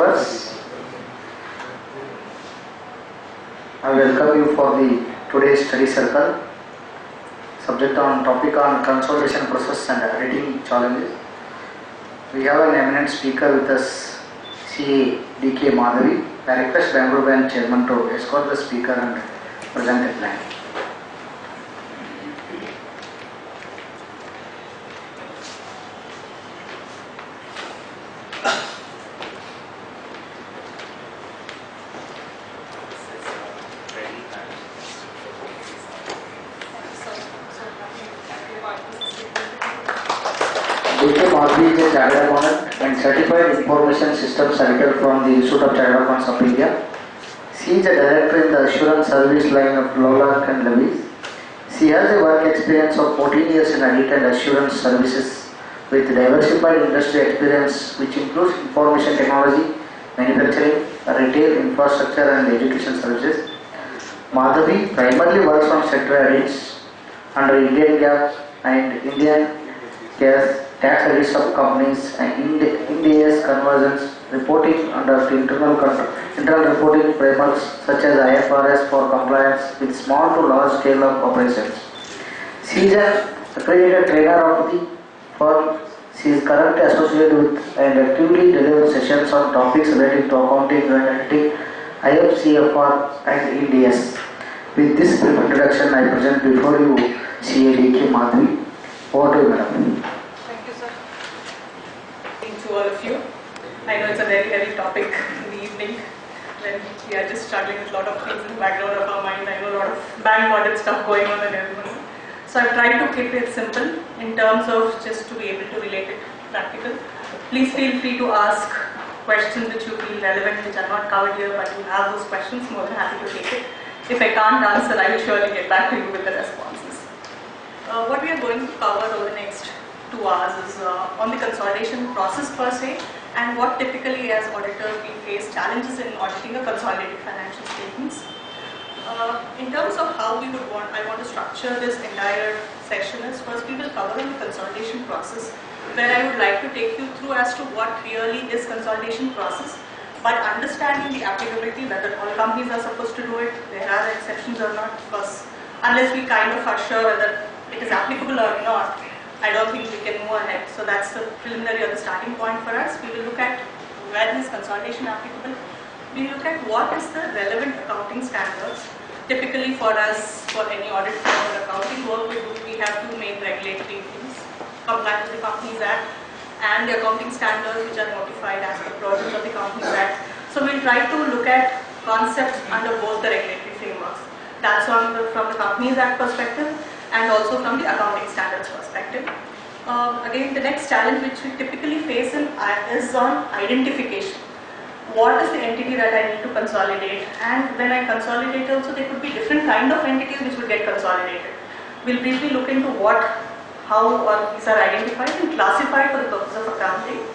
members. I welcome you for the today's study circle. Subject on topic on consolidation process and auditing challenges. We have an eminent speaker with us, CA DK Madhavi. I request Bangalore Branch Chairman to escort the speaker and present the plan. DK Madhavi is a chartered accountant and certified information systems auditor from the Institute of India. She is a director in the assurance service line of Lovelock and Lewes. She has a work experience of 14 years in audit and assurance services with diversified industry experience which includes information technology, manufacturing, retail, infrastructure and education services. Madhavi primarily works on sector audits under Indian GAAP and Ind AS tax audits of companies and Ind India's conversions reporting under the internal control, internal reporting frameworks such as IFRS for compliance with small to large scale of operations. She is an accredited trainer of the firm. She is currently associated with and actively delivers sessions on topics related to accounting and auditing, IFCFR and EDS. With this brief introduction, I present before you CADK Madhavi. Over to you, madam. Thank you, sir. Thank you to all of you. I know it's a very heavy topic in the evening when we are just struggling with a lot of things in the background of our mind. I know a lot of bank audit stuff going on and everything. So I've tried to keep it simple in terms of just to be able to relate it practical. Please feel free to ask questions which you feel relevant, which are not covered here, but you have those questions, more than happy to take it. If I can't answer, I will surely get back to you with the responses. Uh, what we are going to cover over the next two hours is uh, on the consolidation process per se and what typically as auditors we face challenges in auditing the consolidated financial statements. Uh, in terms of how we would want, I want to structure this entire session is first we will cover the consolidation process where I would like to take you through as to what really is consolidation process but understanding the applicability whether all companies are supposed to do it, there are exceptions or not because unless we kind of are sure whether it is applicable or not, I don't think we can move ahead. So that's the preliminary or the starting point for us. We will look at where is consolidation applicable. We look at what is the relevant accounting standards. Typically for us, for any audit or accounting work we do, we have two main regulatory things. Comply with the Companies Act and the accounting standards which are notified as the provisions of the Companies Act. So we'll try to look at concepts under both the regulatory frameworks. That's on the, from the Companies Act perspective and also from the accounting standards perspective. Uh, again, the next challenge which we typically face in, is on identification. What is the entity that I need to consolidate? And when I consolidate also, there could be different kind of entities which would get consolidated. We'll briefly look into what, how or these are identified and classified for the purpose of accounting.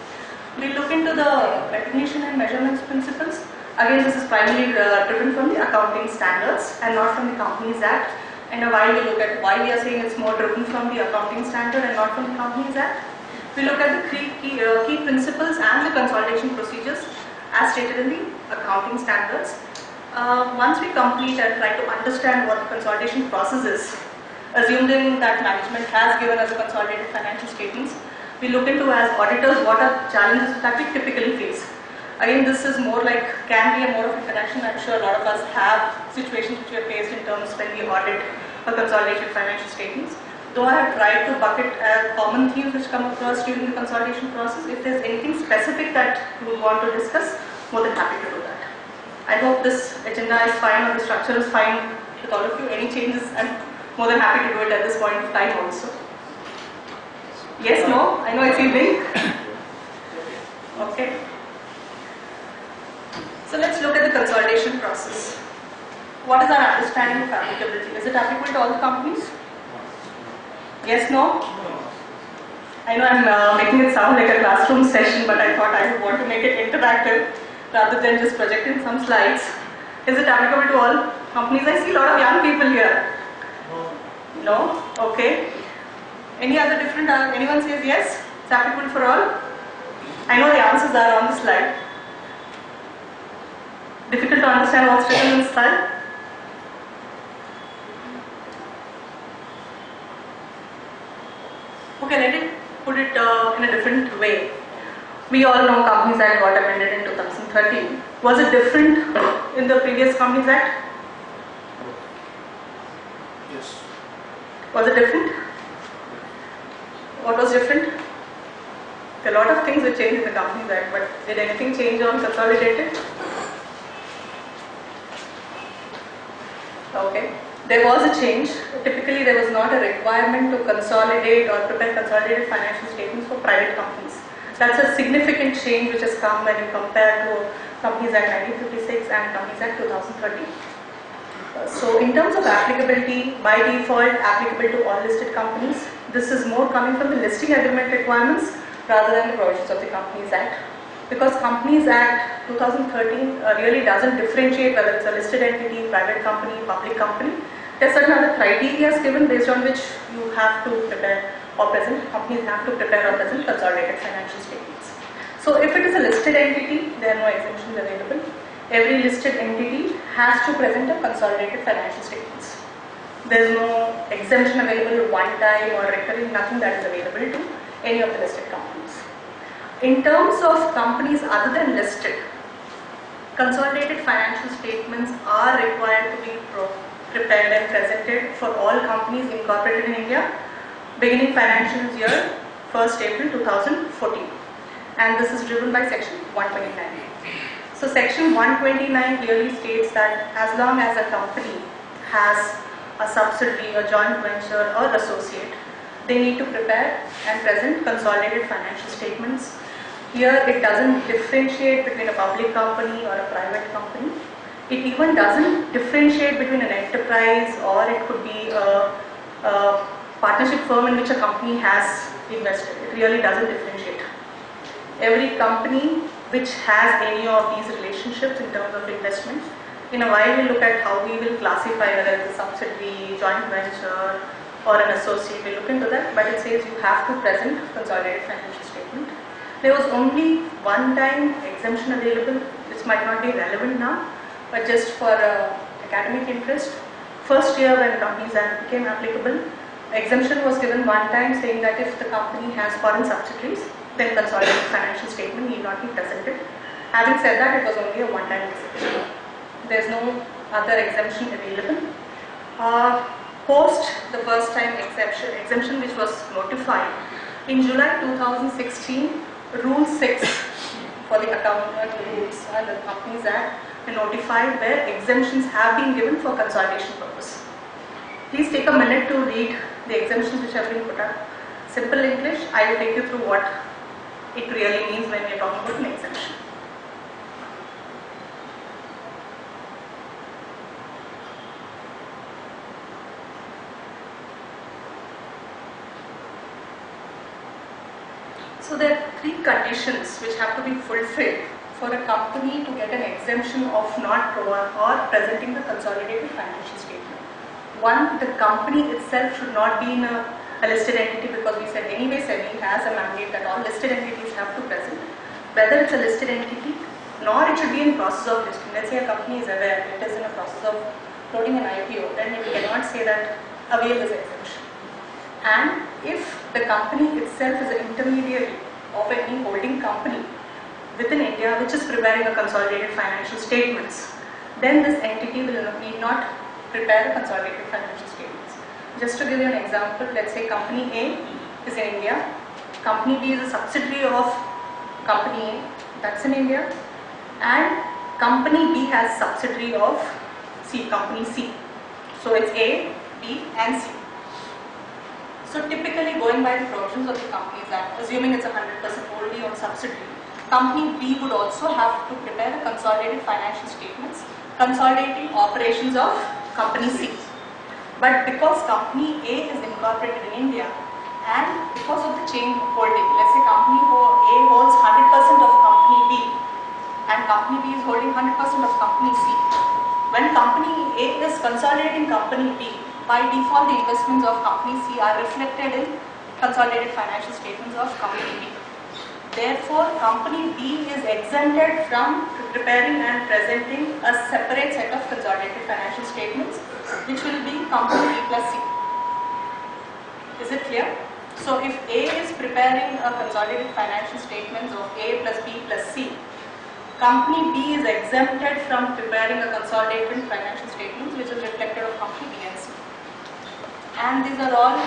We'll look into the recognition and measurements principles. Again, this is primarily uh, driven from the accounting standards and not from the Companies Act and a while we look at why we are saying it's more driven from the accounting standard and not from the Companies Act. We look at the key, key, uh, key principles and the consolidation procedures as stated in the accounting standards. Uh, once we complete and try to understand what the consolidation process is, assuming that management has given us consolidated financial statements, we look into as auditors what are challenges that we typically face. Again, this is more like, can be a more of interaction. I'm sure a lot of us have situations which we have faced in terms when we audit a consolidated financial statements. Though I have tried to bucket uh, common themes which come across during the consolidation process, if there's anything specific that you want to discuss, more than happy to do that. I hope this agenda is fine or the structure is fine with all of you. Any changes, I'm more than happy to do it at this point of time also. Yes, no? I know it's evening. Okay. So let's look at the consolidation process. What is our understanding of applicability? Is it applicable to all the companies? Yes, no? I know I'm uh, making it sound like a classroom session, but I thought I would want to make it interactive rather than just projecting some slides. Is it applicable to all companies? I see a lot of young people here. No? Okay. Any other different, uh, anyone says yes? It's applicable for all? I know the answers are on the slide. Understand what's written in slide? Okay, let me put it uh, in a different way. We all know Companies Act got amended in 2013. Was it different in the previous Companies Act? Yes. Was it different? What was different? A lot of things were changed in the Companies Act, but did anything change on consolidated? Okay. There was a change. Typically, there was not a requirement to consolidate or prepare consolidated financial statements for private companies. That's a significant change which has come when you compare to Companies Act 1956 and Companies Act 2013. So in terms of applicability, by default applicable to all listed companies, this is more coming from the listing agreement requirements rather than the provisions of the Companies Act. Because Companies Act 2013 uh, really doesn't differentiate whether it's a listed entity, private company, public company. There are certain other criteria given based on which you have to prepare or present, companies have to prepare or present consolidated financial statements. So if it is a listed entity, there are no exemptions available every listed entity has to present a consolidated financial statements. There is no exemption available one time or recurring, nothing that is available to any of the listed companies. In terms of companies other than listed, consolidated financial statements are required to be prepared and presented for all companies incorporated in India beginning financial year 1st April 2014 and this is driven by section 129. So section 129 clearly states that as long as a company has a subsidiary, a joint venture or associate, they need to prepare and present consolidated financial statements. Here it doesn't differentiate between a public company or a private company. It even doesn't differentiate between an enterprise or it could be a, a partnership firm in which a company has invested. It really doesn't differentiate. Every company which has any of these relationships in terms of investments. In a while, we'll look at how we will classify whether it's a subsidiary, joint venture, or an associate. We'll look into that, but it says you have to present consolidated financial statement. There was only one time exemption available, which might not be relevant now, but just for uh, academic interest. First year when Companies Act became applicable, exemption was given one time saying that if the company has foreign subsidiaries, then consolidated financial statement need not be presented. Having said that, it was only a one-time exemption. There is no other exemption available. Uh, post the first time exception, exemption which was notified in July 2016, Rule 6 for the accountant rules and uh, the Companies Act were notified where exemptions have been given for consolidation purpose. Please take a minute to read the exemptions which have been put up. Simple English, I will take you through what it really means when we are talking about an exemption. So there are three conditions which have to be fulfilled for a company to get an exemption of not or presenting the consolidated financial statement. One, the company itself should not be in a, a listed entity because we said anyway SEBI has a mandate that all listed entities have to present. Whether it's a listed entity nor it should be in process of listing. Let's say a company is aware it is in a process of floating an IPO, then it cannot say that avail this exemption. And if the company itself is an intermediary of any holding company within India which is preparing a consolidated financial statements, then this entity will need not prepare a consolidated financial statements. Just to give you an example, let's say company A is in India, company B is a subsidiary of company A that's in India and company B has subsidiary of C, company C. So it's A, B and C. So typically going by the provisions of the Companies Act, assuming it's a 100% wholly owned subsidiary, company B would also have to prepare a consolidated financial statements consolidating operations of company C. But because company A is incorporated in India and because of the change of holding, let's say company A holds 100% of company B and company B is holding 100% of company C. When company A is consolidating company B, by default the investments of company C are reflected in consolidated financial statements of company B. Therefore, company B is exempted from preparing and presenting a separate set of consolidated financial statements, which will be company B plus C. Is it clear? So if A is preparing a consolidated financial statements of A plus B plus C, company B is exempted from preparing a consolidated financial statements which is reflected of company B and C. And these are all,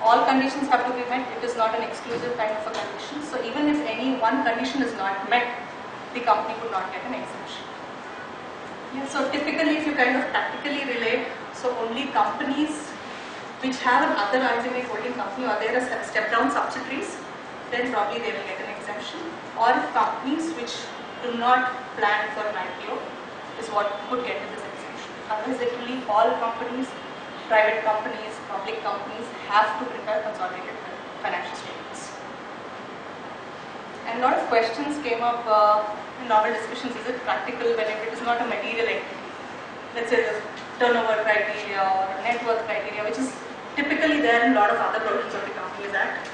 all conditions have to be met. It is not an exclusive kind of a condition. So even if any one condition is not met, the company could not get an exemption. Yeah, so typically if you kind of practically relate, so only companies which have an other ICMA holding company or there are step down subsidiaries, then probably they will get an exemption. Or companies which do not plan for an IPO is what could get this exemption. Otherwise, literally all companies, private companies, public companies have to prepare consolidated financial statements. And a lot of questions came up uh, in normal discussions. Is it practical when it is not a material entity? Let's say the turnover criteria or net worth criteria, which is typically there in a lot of other provisions of the Companies Act.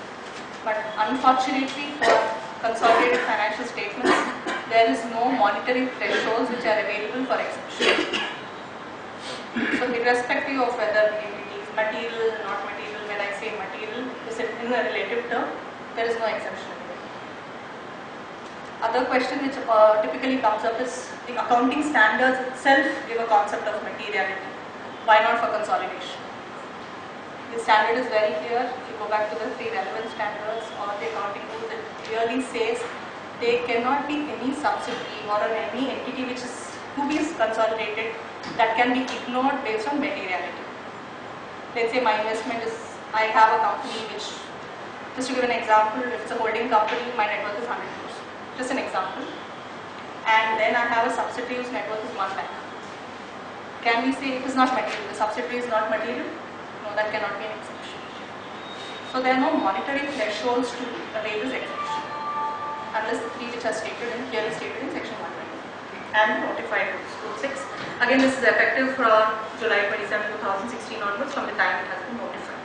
But unfortunately for consolidated financial statements, there is no monetary thresholds which are available for exemption. So irrespective of whether the entity is material or not material, when I say material, is it in a relative term, there is no exception. Other question which uh, typically comes up is the accounting standards itself give a concept of materiality. Why not for consolidation? The standard is very clear. If you go back to the three relevant standards or the accounting rules, it clearly says there cannot be any subsidiary or any entity which is to be consolidated that can be ignored based on materiality. Let's say my investment is, I have a company which, just to give an example, if it's a holding company, my net worth is 100 crores. Just an example. And then I have a subsidiary whose net worth is 1 lakh. Can we say it is not material? The subsidiary is not material? No, that cannot be an exception. So there are no monetary thresholds to avail this exemption unless the three which are stated in clearly stated in section 120 and notified rule 6. Again, this is effective from July 27, 2016 onwards from the time it has been notified.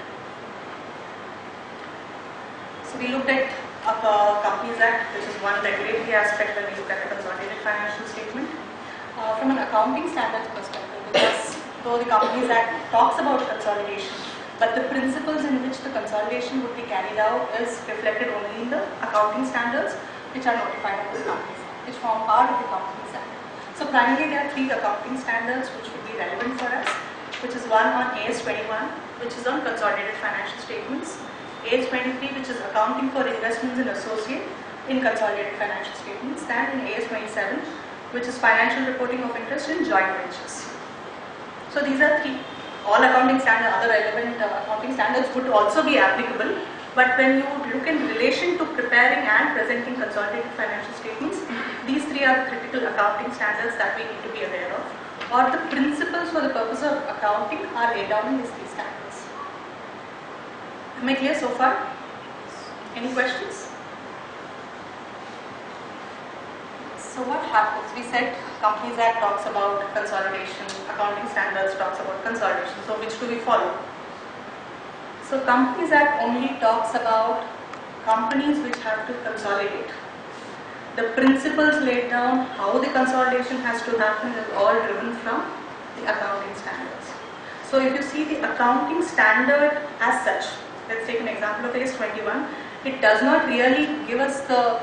So we looked at uh, Companies Act, which is one regulatory aspect when we look at the consolidated financial statement. Uh, from an accounting standards perspective, because though the Companies Act talks about consolidation, but the principles in which the consolidation would be carried out is reflected only in the accounting standards which are notified of the Companies which form part of the Companies Act. So primarily there are three accounting standards which would be relevant for us, which is one on AS21, which is on consolidated financial statements, AS23, which is accounting for investments in associate in consolidated financial statements, and in AS27, which is financial reporting of interest in joint ventures. So these are three. All accounting standards, other relevant uh, accounting standards would also be applicable, but when you look in relation to preparing and presenting consolidated financial statements, these three are critical accounting standards that we need to be aware of, or the principles for the purpose of accounting are laid down in these three standards. Am I clear so far? Any questions? So what happens? We said Companies Act talks about consolidation, accounting standards talks about consolidation. So which do we follow? So Companies Act only talks about companies which have to consolidate. The principles laid down, how the consolidation has to happen is all driven from the accounting standards. So if you see the accounting standard as such, let's take an example of AS 21, it does not really give us the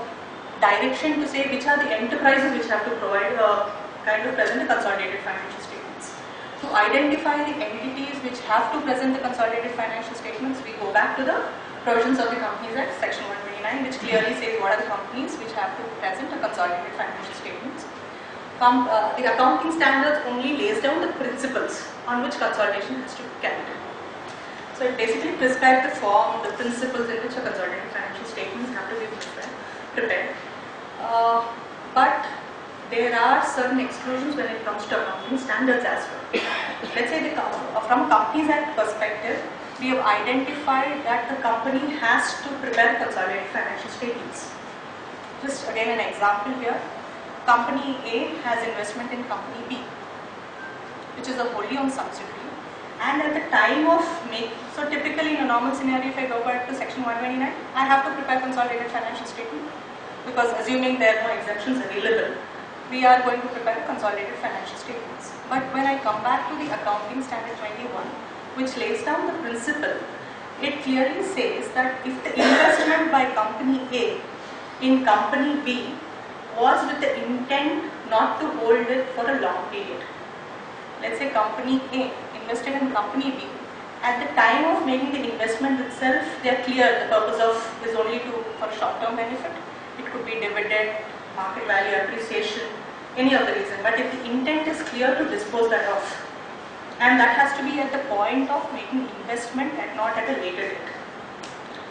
direction to say which are the enterprises which have to provide a kind of present the consolidated financial statements. To identify the entities which have to present the consolidated financial statements, we go back to the provisions of the Companies Act, section 129, which clearly says what are the companies which have to present a consolidated financial statements. Com uh, the accounting standards only lays down the principles on which consolidation has to be carried out. So it basically prescribes the form, the principles in which a consolidated financial statements have to be prepared. Uh, but there are certain exclusions when it comes to accounting standards as well. Let's say the, from Companies perspective, we have identified that the company has to prepare consolidated financial statements. Just again an example here. Company A has investment in company B, which is a wholly owned subsidiary. And at the time of make, so typically in a normal scenario, if I go back to section 129, I have to prepare consolidated financial statement because assuming there are no exemptions available, we are going to prepare consolidated financial statements. But when I come back to the accounting standard 21, which lays down the principle, it clearly says that if the investment by company A in company B was with the intent not to hold it for a long period. Let's say company A invested in company B. At the time of making the investment itself, they are clear the purpose of is only to for short-term benefit. It could be dividend, market value appreciation, any other reason. But if the intent is clear to dispose that off, and that has to be at the point of making investment and not at a later date.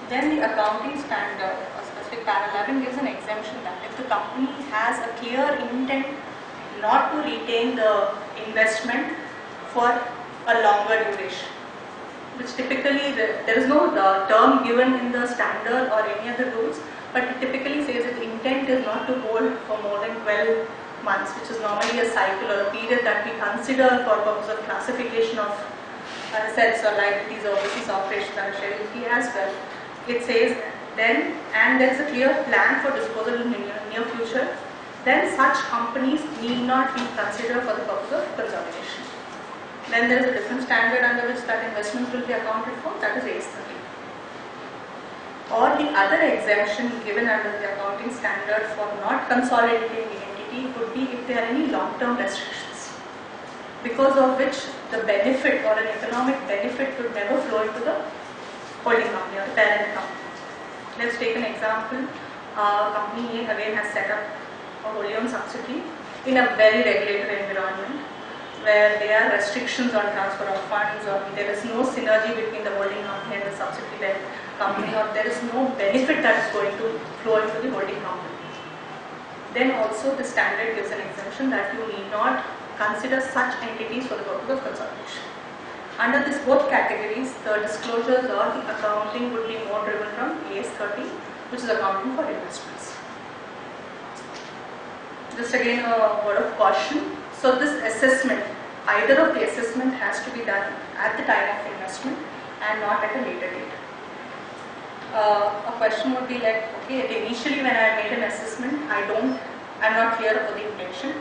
Then the accounting standard, or specific para 11 gives an exemption that if the company has a clear intent not to retain the investment for a longer duration, which typically there is no the term given in the standard or any other rules, but it typically says that intent is not to hold for more than 12 months, which is normally a cycle or a period that we consider for purpose of classification of assets or liabilities or business operations shared with as well. It says then, and there is a clear plan for disposal in the near, future, then such companies need not be considered for the purpose of consolidation. Then there is a different standard under which that investments will be accounted for, that is 30. Or the other exemption given under the accounting standard for not consolidating the entity could be if there are any long-term restrictions, because of which the benefit or an economic benefit could never flow into the holding company or the parent company. Let's take an example. Uh, company A again has set up a wholly owned subsidiary in a very regulated environment where there are restrictions on transfer of funds or there is no synergy between the holding company and the subsidiary company or there is no benefit that is going to flow into the holding company. Then also the standard gives an exemption that you need not consider such entities for the purpose of consolidation. Under this both categories, the disclosures or the accounting would be more driven from AS 30, which is accounting for investments. Just again a word of caution. So this assessment, either of the assessment has to be done at the time of investment and not at a later date. Uh, a question would be like, initially when I made an assessment, I don't, I'm not clear about the intention.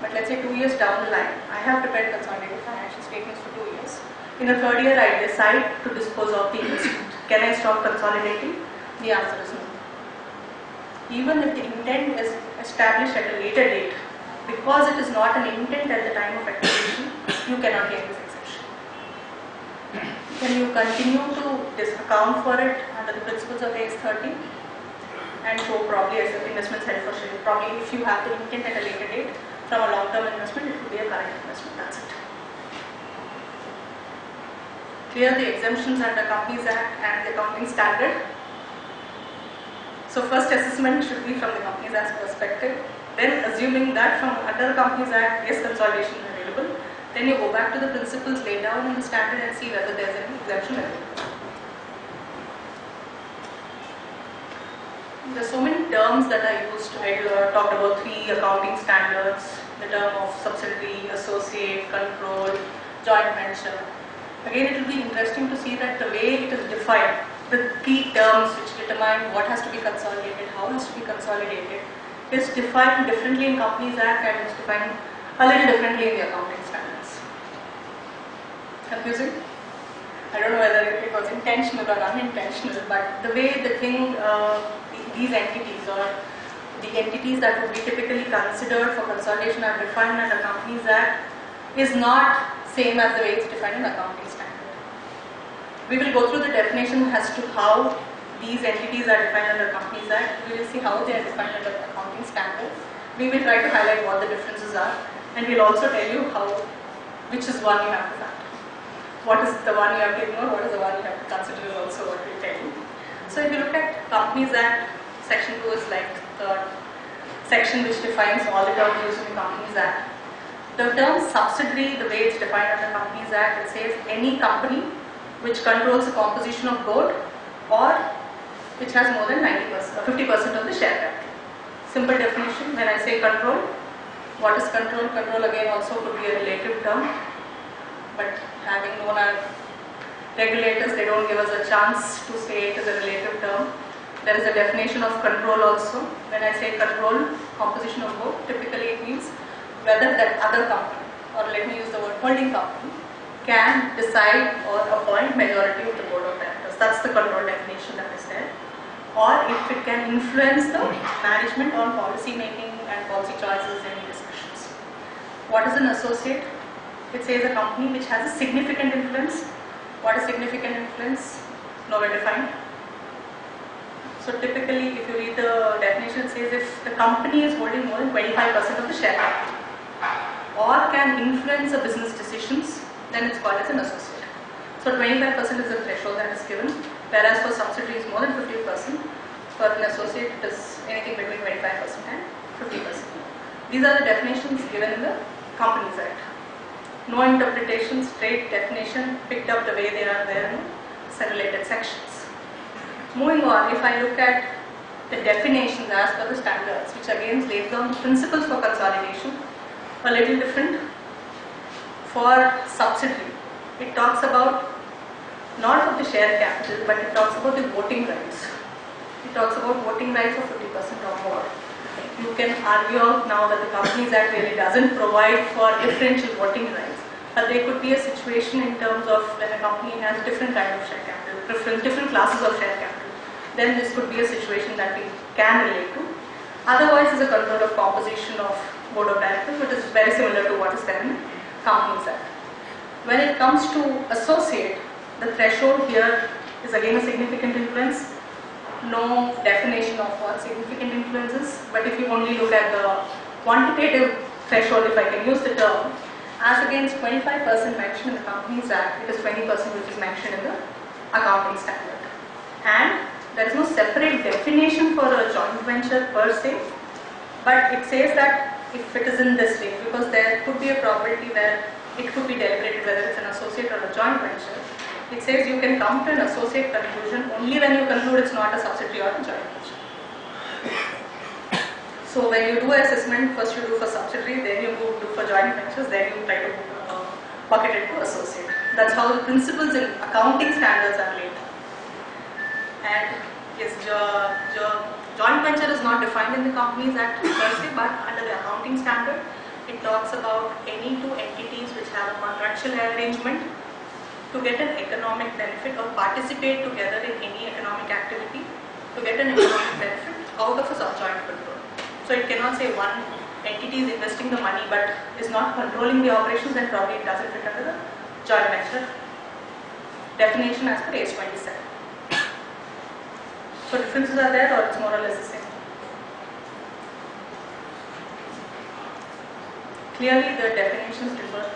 But let's say two years down the line, I have prepared consolidated financial statements for two years. In the third year, I decide to dispose of the investment. Can I stop consolidating? The answer is no. Even if the intent is established at a later date, because it is not an intent at the time of acquisition, you cannot claim this exception. Can you continue to account for it under the principles of AS 30 and show probably as investments held for sale? Probably if you have the intent at a later date from a long-term investment, it could be a current investment. That's it. Clear the exemptions under Companies Act and the accounting standard. So first assessment should be from the Companies Act perspective. Then assuming that from under the Companies Act, yes, consolidation is available. Then you go back to the principles laid down in the standard and see whether there is any exemption available. There are so many terms that are used. I talked about three accounting standards, the term of subsidiary, associate, control, joint venture. Again, it will be interesting to see that the way it is defined, the key terms which determine what has to be consolidated, how has to be consolidated, is defined differently in Companies Act and is defined a little differently in the accounting standards. Confusing? I don't know whether it was intentional or unintentional, but the way the thing, uh, these entities or the entities that would be typically considered for consolidation are defined under Companies Act is not same as the way it's defined in accounting standard. We will go through the definition as to how these entities are defined under Companies Act. We will see how they are defined under accounting standard. We will try to highlight what the differences are and we'll also tell you how, which is one you have to factor. What is the one you have to ignore, what is the one you have to consider is also what we'll tell you. So if you look at Companies Act, section 2 is like the section which defines all the terms used in the Companies Act. The term subsidiary, the way it's defined under Companies Act, it says any company which controls the composition of board or which has more than 90% or 50% of the share capital. Simple definition, when I say control, what is control? Control again also could be a relative term, but having known our regulators, they don't give us a chance to say it is a relative term. There is a definition of control also. When I say control, composition of board, typically it means whether that other company, or let me use the word holding company, can decide or appoint majority of the board of directors. That's the control definition that is there. Or if it can influence the management on policy making and policy choices, and discussions. What is an associate? It says a company which has a significant influence. What is significant influence? Nowhere defined. So typically, if you read the definition, it says if the company is holding more than 25% of the share or can influence the business decisions, then it's called as an associate. So 25% is the threshold that is given, whereas for subsidiaries more than 50%, for an associate it is anything between 25% and 50%. These are the definitions given in the Companies Act. No interpretation, straight definition picked up the way they are there in some related sections. Moving on, if I look at the definitions as per the standards, which again lays down principles for consolidation, a little different. For subsidiary, it talks about not of the share capital, but it talks about the voting rights. It talks about voting rights of 50% or more. You can argue out now that the Companies Act really doesn't provide for differential voting rights, but there could be a situation in terms of when a company has different kind of share capital, different classes of share capital, then this could be a situation that we can relate to. Otherwise, it's a control of composition of board of directors, which is very similar to what is there in Companies Act. When it comes to associate, the threshold here is again a significant influence. No definition of what significant influence is, but if you only look at the quantitative threshold, if I can use the term, as against 25% mentioned in the Companies Act, it is 20% which is mentioned in the accounting standard. And there is no separate definition for a joint venture per se, but it says that if it is in this range, because there could be a probability where it could be deliberated whether it's an associate or a joint venture. It says you can come to an associate conclusion only when you conclude it's not a subsidiary or a joint venture. So when you do assessment, first you do for subsidiary, then you move to for joint ventures, then you try to uh, bucket it to associate. That's how the principles in accounting standards are laid. And yes, jo- joint venture is not defined in the Companies Act per se, but under the accounting standard, it talks about any two entities which have a contractual arrangement to get an economic benefit or participate together in any economic activity to get an economic benefit out of a joint control. So it cannot say one entity is investing the money but is not controlling the operations, then probably it doesn't fit under the joint venture definition as per AS 27. So differences are there or it's more or less the same? Clearly the definitions differ.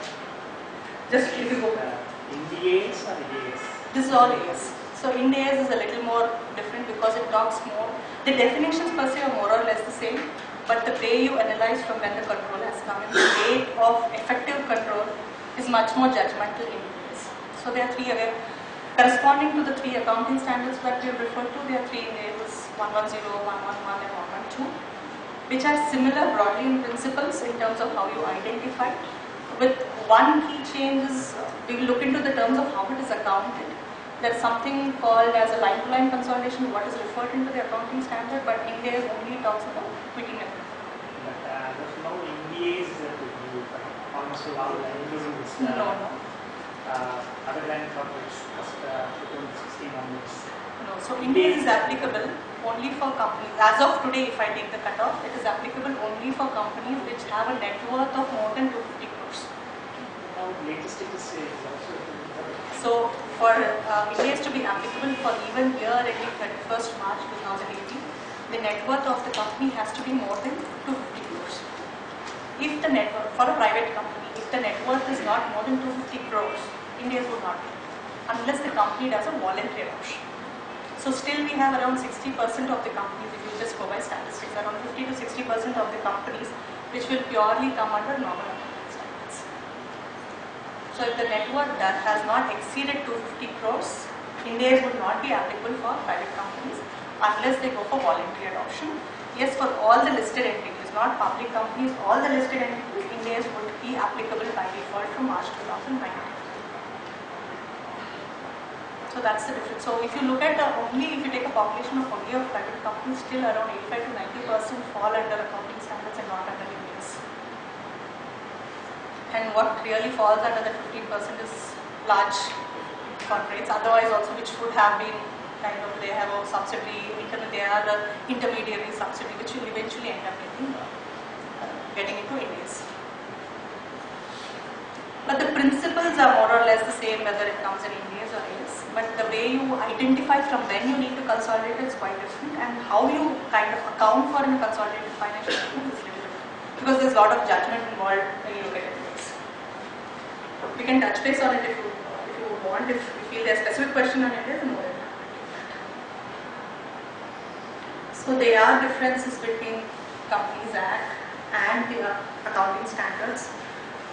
Just if you go back. Ind AS or AS? This is all AS. So Ind AS is a little more different because it talks more. The definitions per se are more or less the same, but the way you analyze from when the control has come in, the date of effective control is much more judgmental in AS. So there are three again. Corresponding to the three accounting standards that we have referred to, there are three AS 110, 111 and 112, which are similar broadly in principles in terms of how you identify. With one key change is uh, we look into the terms of how it is accounted. There's something called as a line-to-line consolidation, what is referred into the accounting standard, but India only talks about quitting it. But uh, no Ind AS that we do, but almost all languages in this. No, no, other than corporates, first uh, 2016 onwards. no. So Ind AS is applicable only for companies. As of today, if I take the cutoff, it is applicable only for companies which have a net worth of more than 250 crores. Now, latest it is uh, also. So for uh, Ind AS to be applicable for even year ending 31st March 2018, the net worth of the company has to be more than 250 crores. If the net worth, for a private company, if the net worth is not more than 250 crores, Ind AS would not be, unless the company does a voluntary adoption. So still we have around 60% of the companies, if you just go by statistics, around 50 to 60% of the companies which will purely come under normal accounting standards. So if the net worth that has not exceeded 250 crores, Ind AS would not be applicable for private companies unless they go for voluntary adoption. Yes, for all the listed entities, not public companies, all the listed entities, Ind AS would be applicable by default from March 2019. So that's the difference. So if you look at uh, only, if you take a population of only of private companies, still around 85 to 90 percent fall under accounting standards and not under Ind and what really falls under the 15% is large corporates, otherwise also which would have been kind of, they have a subsidiary, they are the intermediary subsidiary which will eventually end up getting, uh, getting into Ind AS. But the principles are more or less the same whether it comes in Ind AS or AS. But the way you identify from when you need to consolidate is quite different and how you kind of account for in a consolidated financial statement is different. Because there's a lot of judgment involved when you look at it. We can touch base on it if you, if you want, if you feel there's a specific question on it, more. So there are differences between Companies Act and the accounting standards.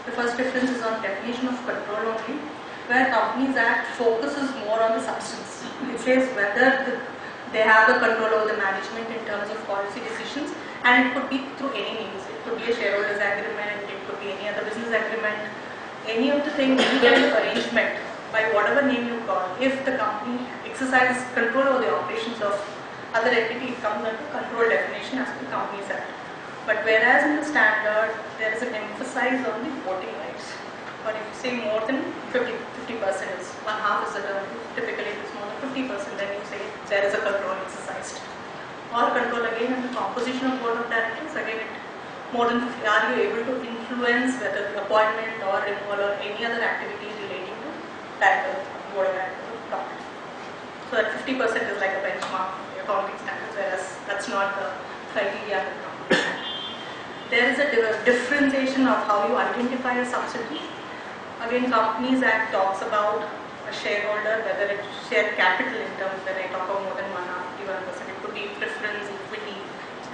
The first difference is on definition of control only, where Companies Act focuses more on the substance. It says whether the, they have the control over the management in terms of policy decisions, and it could be through any means. It could be a shareholders agreement, it could be any other business agreement, any of the things, any kind of arrangement, by whatever name you call, if the company exercises control over the operations of other entity, it comes under control definition as per Companies Act. But whereas in the standard, there is an emphasis on the voting rights. Or if you say more than 50, 50% is, one half is the typically if it's more than 50%, then you say there is a control exercised. Or control again in the composition of board of directors, again it more than 50, are you able to influence whether the appointment or removal or any other activity relating to director, board of directors. So that 50% is like a benchmark in accounting standards, whereas that's not the criteria. There is a differentiation of how you identify a subsidy. Again, Companies Act talks about a shareholder, whether it's share capital in terms when I talk about more than one half, 51%, it could be preference, equity.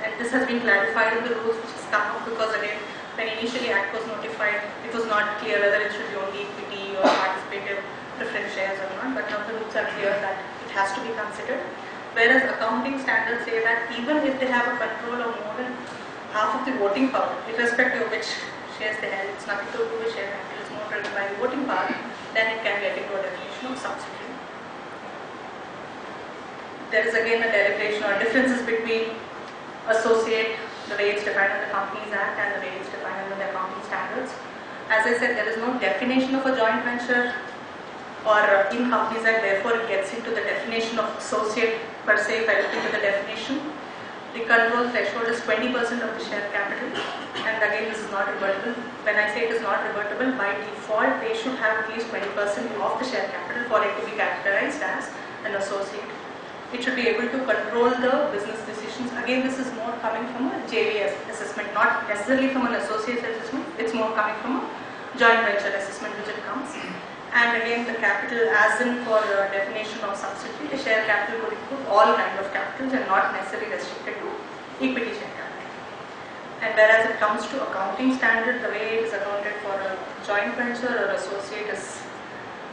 And this has been clarified in the rules which has come up because again, when initially Act was notified, it was not clear whether it should be only equity or participative preference shares or not, but now the rules are clear that it has to be considered. Whereas accounting standards say that even if they have a control of more than half of the voting power, irrespective of which shares they have, it's nothing to do with share capital, by the voting power, then it can get into a definition of subsidiary. There is again a derivation or differences between associate, the way it's defined in the Companies Act and the way it's defined under the accounting standards. As I said, there is no definition of a joint venture or uh, in Companies Act, therefore it gets into the definition of associate per se, if I look into the definition. The control threshold is 20% of the share capital and again this is not rebuttable. When I say it is not rebuttable, by default they should have at least 20% of the share capital for it to be categorized as an associate. It should be able to control the business decisions. Again, this is more coming from a JV assessment, not necessarily from an associate assessment. It's more coming from a joint venture assessment which it comes. And again, the capital as in for uh, definition of subsidiary, the share capital could include all kind of capitals and not necessarily restricted to equity share capital. And whereas it comes to accounting standard, the way it is accounted for a joint venture or associate is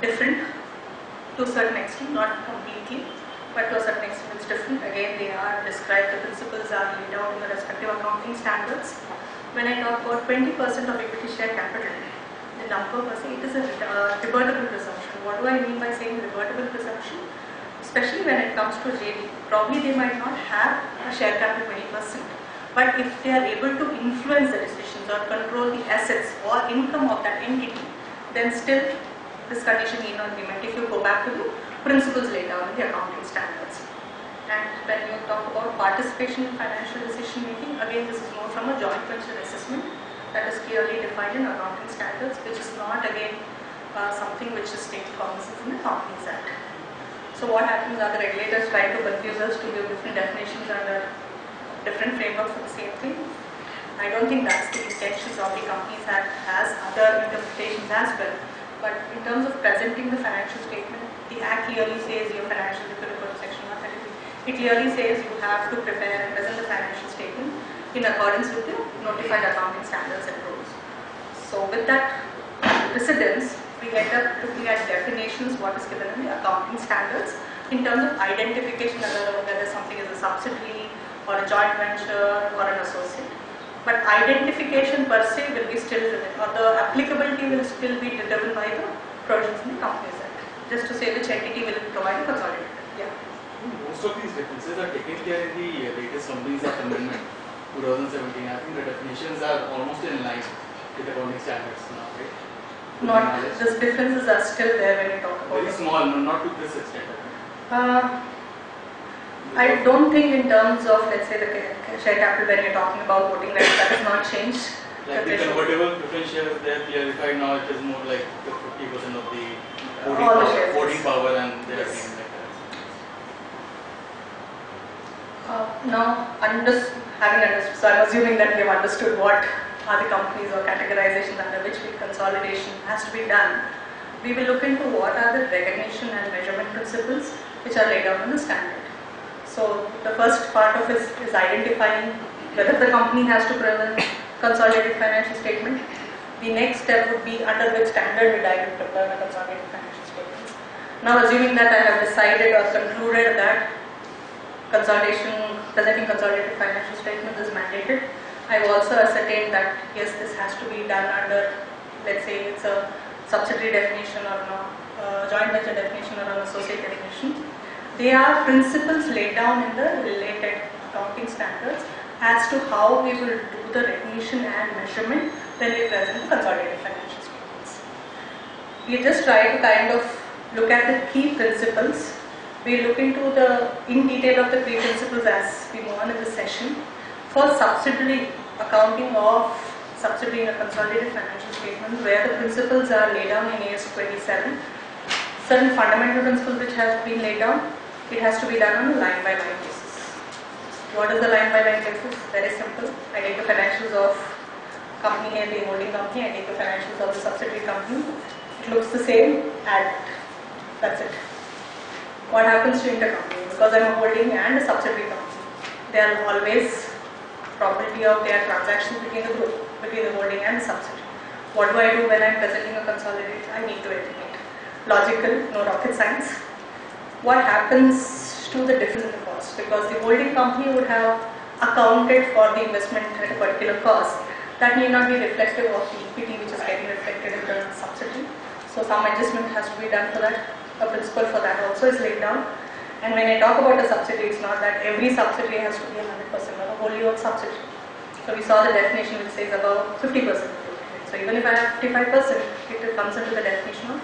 different to a certain extent, not completely, but to a certain extent it's different. Again, they are described, the principles are laid out in the respective accounting standards. When I talk about 20% of equity share capital, number per se, it is a uh, presumption. What do I mean by saying rebuttable presumption? Especially when it comes to JV, probably they might not have a share capital 20%, but if they are able to influence the decisions or control the assets or income of that entity, then still this condition need not be met if you go back to the principles laid down in the accounting standards. And when you talk about participation in financial decision making, again this is more from a joint venture assessment that is clearly defined in accounting standards, which is not again uh, something which is state cognizance in the Companies Act. So what happens are the regulators try to confuse us to give different definitions under different frameworks for the same thing. I don't think that's the intentions of the Companies Act has other interpretations as well. But in terms of presenting the financial statement, the Act clearly says your financial, if section 133, it clearly says you have to prepare and present the financial statement in accordance with the notified accounting standards and rules. So with that precedence, we end up looking at definitions, what is given in the accounting standards in terms of identification whether, whether something is a subsidiary or a joint venture or an associate. But identification per se will be still or the applicability will still be determined by the provisions in the Companies Act. Just to say which entity will provide consolidated. Yeah. Hmm, most of these differences are taken care in the latest Companies Act Amendment 2017. I think the definitions are almost in line. with accounting standards now, right? Not, those differences are still there when you talk about Very small, no, not to this extent. Uh, I don't think in terms of, let's say, the share capital when you're talking about voting rights, that has not changed. Like the convertible preference shares, they are clarified now, it is more like the 50% of the voting All power, voting power and are Yes. like that. Uh, Now, unders- having understood, so I'm assuming that we have understood what are the companies or categorizations under which consolidation has to be done. We will look into what are the recognition and measurement principles which are laid out in the standard. So the first part of it is identifying whether the company has to present consolidated financial statement. The next step would be under which standard would I prepare a consolidated financial statement. Now assuming that I have decided or concluded that consolidation, presenting consolidated financial statements is mandated. I've also ascertained that yes, this has to be done under, let's say it's a subsidiary definition or a joint venture definition or an associate definition. They are principles laid down in the related accounting standards as to how we will do the recognition and measurement when we present the consolidated financial statements. We just try to kind of look at the key principles we look into the in detail of the key principles as we move on in the session. For subsidiary accounting of subsidiary in a consolidated financial statement, where the principles are laid down in AS 27, certain fundamental principles which have been laid down, it has to be done on a line by line basis. What is the line by line basis? Very simple. I take the financials of company A, the holding company, I take the financials of the subsidiary company. It looks the same, add. That's it what happens to intercompany because I'm a holding and a subsidiary company. There are always probability of their transactions between the group, between the holding and the subsidiary. What do I do when I'm presenting a consolidated? I need to estimate. Logical, no rocket science. What happens to the difference in the cost? Because the holding company would have accounted for the investment at a particular cost. That may not be reflective of the equity which is getting reflected in the subsidiary. So some adjustment has to be done for that a principle for that also is laid down. And when I talk about a subsidiary, it's not that every subsidiary has to be 100% or a wholly owned subsidiary. So we saw the definition which says about 50%. So even if I have 55%, it comes into the definition of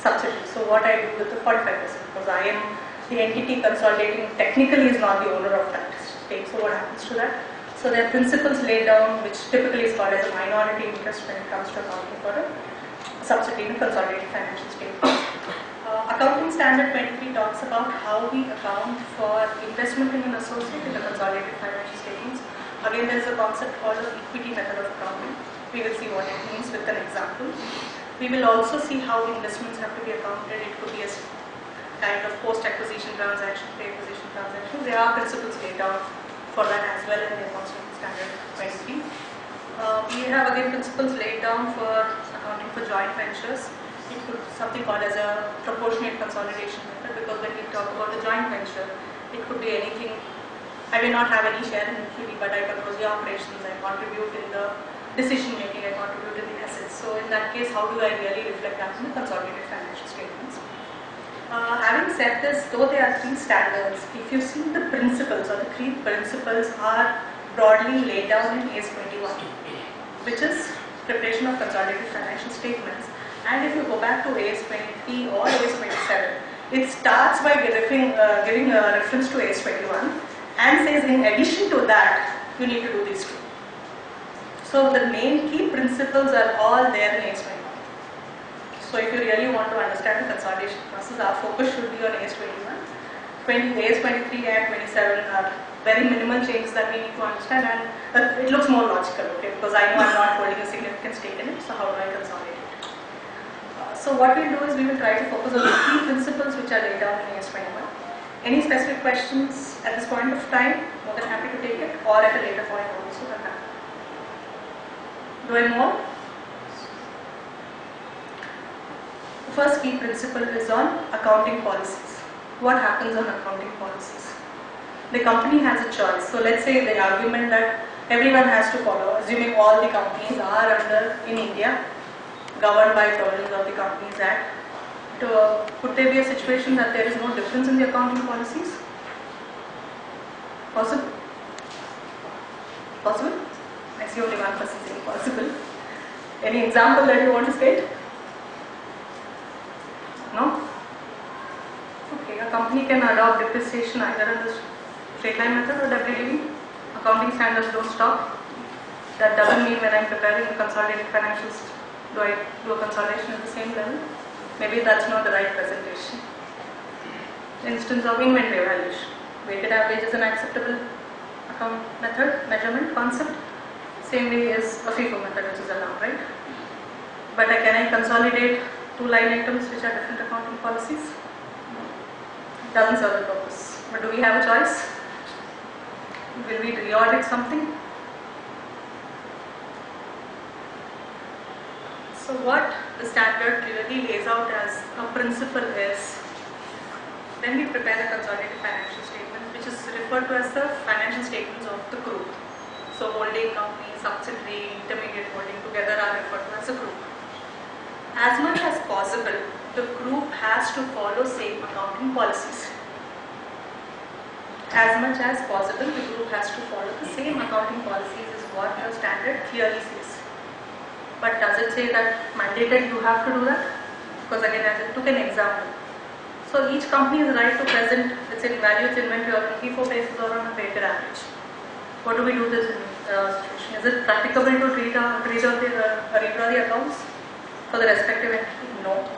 subsidiary. So what I do with the 45% because I am the entity consolidating technically is not the owner of that stake. So what happens to that? So there are principles laid down which typically is called as a minority interest when it comes to accounting for a subsidiary in a consolidated financial statement. Uh, accounting standard 23 talks about how we account for investment in an associate in the consolidated financial statements. Again, there is a concept called the equity method of accounting. We will see what it means with an example. We will also see how investments have to be accounted. It could be a kind of post-acquisition transaction, pre-acquisition transaction. There are principles laid down for that as well in the accounting standard 23. Uh, we have again principles laid down for accounting for joint ventures something called as a proportionate consolidation method because when we talk about a joint venture, it could be anything. I may not have any share in equity, but I control the operations, I contribute in the decision making, I contribute in the assets. So in that case, how do I really reflect that in the consolidated financial statements? Uh, having said this, though there are three standards, if you see the principles or the three principles are broadly laid down in AS 21, which is preparation of consolidated financial statements and if you go back to AS23 or AS27, it starts by giving, uh, giving a reference to AS21 and says in addition to that, you need to do these two. So the main key principles are all there in AS21. So if you really want to understand the consolidation process, our focus should be on AS21. 20, AS23 and 27 are very minimal changes that we need to understand and uh, it looks more logical, okay, because I know I'm not holding a significant stake in it, so how do I consolidate? So what we'll do is we will try to focus on the key principles which are laid down in AS21. Any specific questions at this point of time, more than happy to take it or at a later point also. than that. Do I move? The first key principle is on accounting policies. What happens on accounting policies? The company has a choice. So let's say the argument that everyone has to follow, assuming all the companies are under in India governed by provisions of the Companies Act. To, uh, could there be a situation that there is no difference in the accounting policies? Possible? Possible? I see only one person saying possible. Any example that you want to state? No? Okay, a company can adopt depreciation either in the straight line method or WDV. Accounting standards don't stop. That doesn't mean when I'm preparing the consolidated financials, do I do a consolidation at the same level? Maybe that's not the right presentation. Instance of inventory valuation. Weighted average is an acceptable account method, measurement concept. Same way as a FIFO method which is allowed, right? But can I consolidate two line items which are different accounting policies? Doesn't serve the purpose. But do we have a choice? Will we re-audit something? So what the standard clearly lays out as a principle is when we prepare the consolidated financial statement, which is referred to as the financial statements of the group. So holding company, subsidiary, intermediate holding together are referred to as a group. As much as possible, the group has to follow same accounting policies. As much as possible, the group has to follow the same accounting policies is what the standard clearly says. But does it say that mandated you have to do that? Because again, I took an example. So each company is right to present its in value, its inventory on a FIFO basis or on a weighted average. What do we do this in uh, situation? Is it practicable to out the uh, the accounts for the respective entity? No.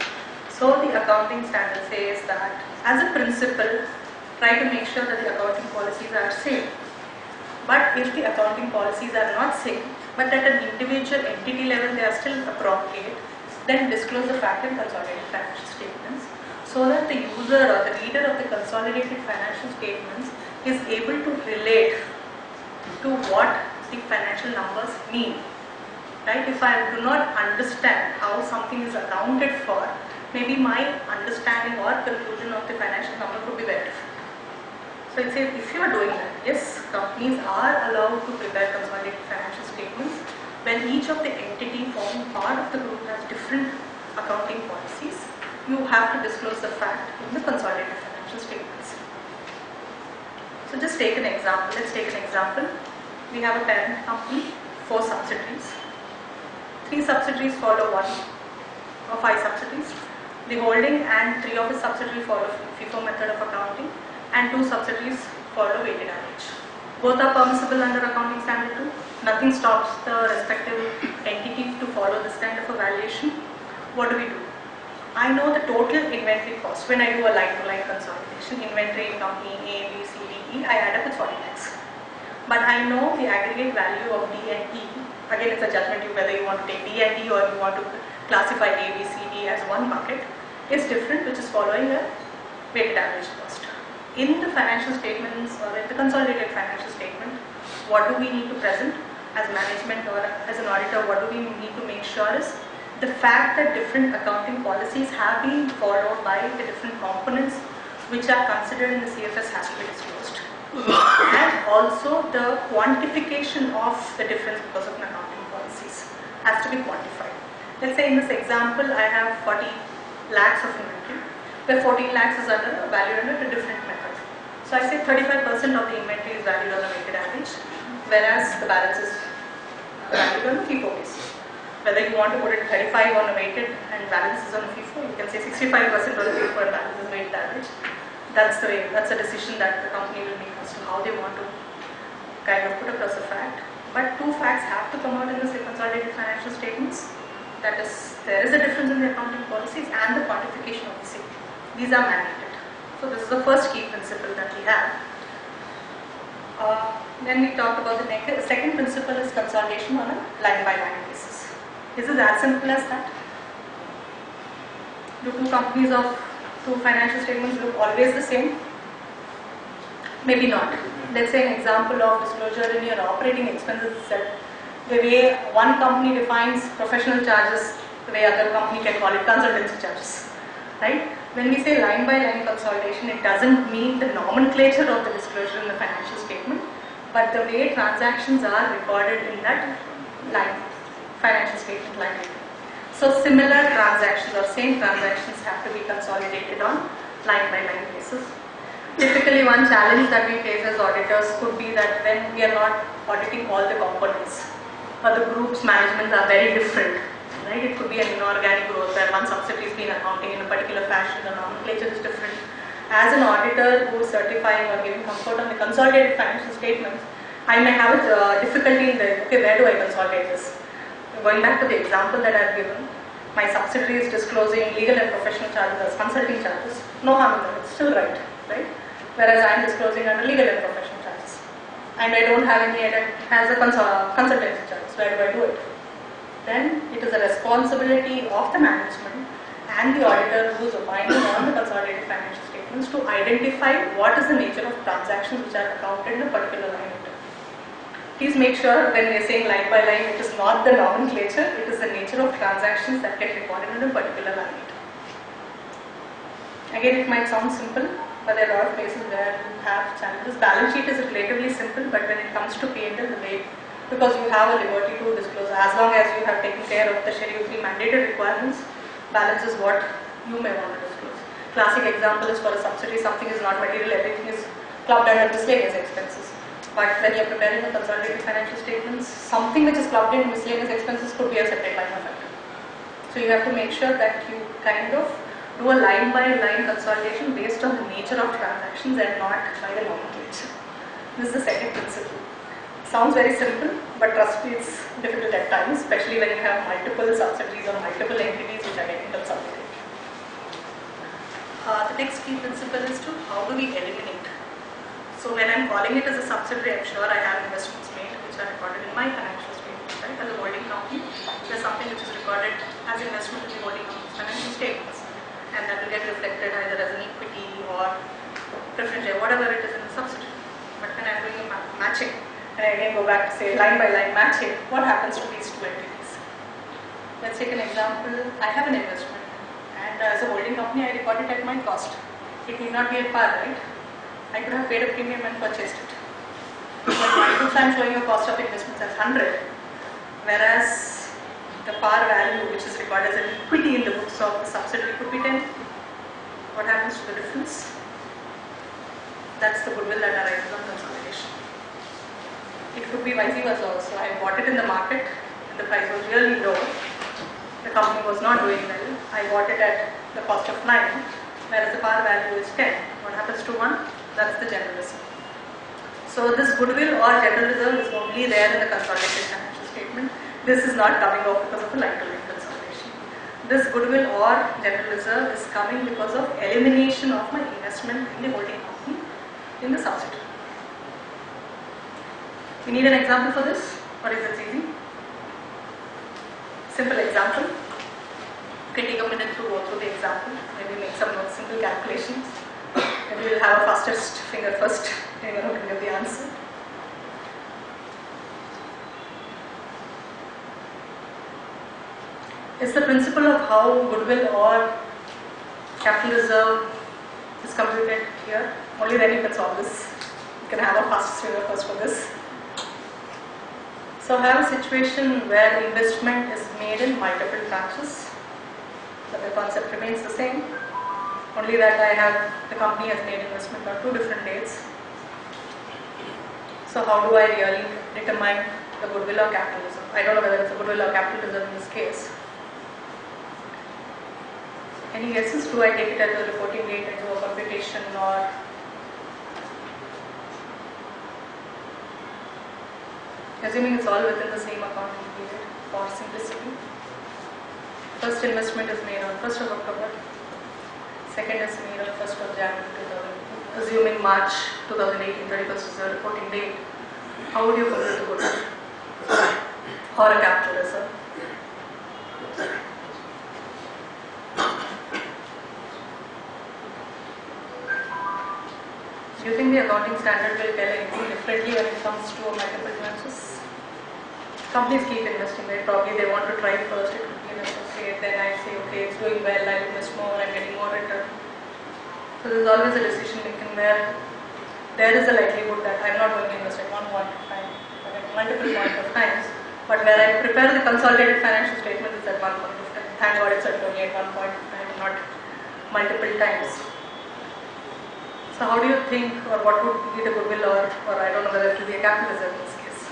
So the accounting standard says that as a principle, try to make sure that the accounting policies are same. But if the accounting policies are not same, but at an individual entity level they are still appropriate, then disclose the fact in consolidated financial statements so that the user or the reader of the consolidated financial statements is able to relate to what the financial numbers mean. Right? If I do not understand how something is accounted for, maybe my understanding or conclusion of the financial number could be very different. So it says if you are doing that, yes, companies are allowed to prepare consolidated financial statements when each of the entity forming part of the group has different accounting policies. You have to disclose the fact in the consolidated financial statements. So just take an example. Let's take an example. We have a parent company, four subsidiaries. Three subsidiaries follow one or five subsidiaries. The holding and three of the subsidiaries follow FIFO method of accounting and two subsidiaries follow weighted average. Both are permissible under accounting standard 2. Nothing stops the respective entity to follow this kind of valuation. What do we do? I know the total inventory cost when I do a line-to-line consolidation. Inventory company A, B, C, D, E, I add up with 40 lakhs. But I know the aggregate value of D and E. Again, it's a judgment whether you want to take D and E or you want to classify A, B, C, D as one bucket is different, which is following a weighted average cost. In the financial statements or in the consolidated financial statement, what do we need to present as management or as an auditor? What do we need to make sure is the fact that different accounting policies have been followed by the different components which are considered in the CFS has to be disclosed. and also the quantification of the difference because of accounting policies has to be quantified. Let's say in this example I have 40 lakhs of inventory where 14 lakhs is under valued under a different method. So I say 35% of the inventory is valued on a weighted average whereas the balance is valued on a FIFO basis whether you want to put it 35 on a weighted and balance is on a FIFO, you can say 65% on a FIFO and balance is weighted average. That's the way, that's a decision that the company will make as to how they want to kind of put across a fact. But two facts have to come out in the consolidated financial statements. That is, there is a difference in the accounting policies and the quantification of the same. These are mandated. So this is the first key principle that we have. Uh, then we talk about the next, second principle is consolidation on a line by line basis. Is as simple as that. Do two companies of two financial statements look always the same? Maybe not. Let's say an example of disclosure in your operating expenses itself. The way one company defines professional charges, the way other company can call it consultancy charges. Right? When we say line by line consolidation, it doesn't mean the nomenclature of the disclosure in the financial statement, but the way transactions are recorded in that line financial statement line. So similar transactions or same transactions have to be consolidated on line by line basis. Typically one challenge that we face as auditors could be that when we are not auditing all the components or the group's management are very different right? It could be an inorganic growth where one subsidiary is being accounting in a particular fashion, the nomenclature is different. As an auditor who is certifying or giving comfort on the consolidated financial statements, I may have a uh, difficulty in the, okay, where do I consolidate this? Going back to the example that I've given, my subsidiary is disclosing legal and professional charges as consulting charges. No harm in that, it's still right, right? Whereas I am disclosing under legal and professional charges. And I don't have any other as a consol- consultancy charges. Where do I do it? Then it is a responsibility of the management and the auditor who is opining on the consolidated financial statements to identify what is the nature of transactions which are accounted in a particular line item. Please make sure when we are saying line by line, it is not the nomenclature, it is the nature of transactions that get recorded in a particular line item. Again, it might sound simple, but there are a lot of places where you have challenges. Balance sheet is relatively simple, but when it comes to P&L, the way because you have a liberty to disclose as long as you have taken care of the 3 mandated requirements, balance is what you may want to disclose. Classic example is for a subsidy, something is not material, everything is clubbed under miscellaneous expenses. But when you're preparing a consolidated financial statements, something which is clubbed in miscellaneous expenses could be a separate line of item. So you have to make sure that you kind of do a line by line consolidation based on the nature of transactions and not by the nomenclature. This is the second principle. Sounds very simple, but trust me, it's difficult at times, especially when you have multiple subsidiaries or multiple entities which are getting consolidated. Uh, the next key principle is to how do we eliminate? So when I'm calling it as a subsidiary, I'm sure I have investments made which are recorded in my financial statements, right? As a holding company, there's something which is recorded as investment in the holding company's financial statements, and that will get reflected either as an equity or preference whatever it is in the subsidiary. But when I'm doing a matching, and I again go back to say line by line matching, what happens to these two entities? Let's take an example. I have an investment, and uh, as a holding company, I record it at my cost. It need not be at par, right? I could have paid a premium and purchased it. But books I'm showing a cost of investments as 100, whereas the par value, which is recorded as an equity in the books of the subsidiary, could be 10. What happens to the difference? That's the goodwill that arises on consolidation. It could be vice versa also. I bought it in the market and the price was really low. The company was not doing well. I bought it at the cost of 9, whereas the par value is 10. What happens to one? That's the general reserve. So this goodwill or general reserve is only there in the consolidated financial statement. This is not coming off because of the like-to-like consolidation. This goodwill or general reserve is coming because of elimination of my investment in the holding company in the subsidiary. You need an example for this or is it easy? Simple example. You can take a minute to go through the example, maybe make some simple calculations. Maybe you'll have a fastest finger first, anyone who can give the answer. It's the principle of how goodwill or capital reserve is computed here. Only then you can solve this. You can have a fastest finger first for this. So have a situation where investment is made in multiple tranches. but the concept remains the same. Only that I have the company has made investment on two different dates. So how do I really determine the goodwill or capital reserve? I don't know whether it's a goodwill or capital reserve in this case. Any guesses? Do I take it at the reporting date and do a computation or assuming it's all within the same accounting period for simplicity? First investment is made on 1st of October, second is made on 1st of January 2000, assuming March 2018, 31st is the reporting date. How would you compute the goodwill? Or a capital reserve? You think the accounting standard will tell anything differently when it comes to a multiple tranches? Companies keep investing, right? Probably they want to try first, it could be an associate, then I say, okay, it's doing well, I'll invest more, I'm getting more return. So there's always a decision making where there is a likelihood that I'm not going to invest at one point of time, but at multiple points of times. But where I prepare the consolidated financial statement is at one point of time. Thank God it's at only at one point of time, not multiple times. So how do you think, or what would be the goodwill, or, or I don't know whether it will be a capital reserve in this case?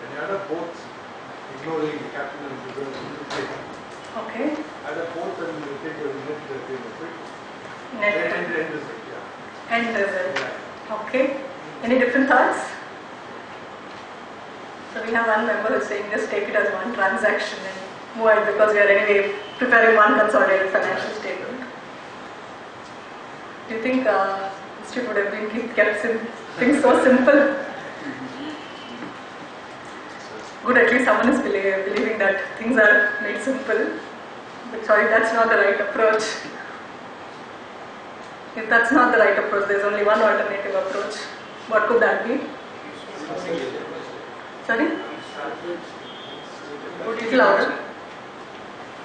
When you add up both ignoring the capital and in. Okay. At the fourth and we take the net the? Net End, end, end it, yeah. end result. Yeah. Okay. Any different thoughts? So we have one member who's saying just take it as one transaction and move it because we are anyway preparing one consolidated financial statement. Do you think uh, history would have been kept, things so simple? Good, at least someone is believe, believing that things are made simple. But sorry, that's not the right approach. If that's not the right approach, there's only one alternative approach. What could that be? Sorry? Little louder.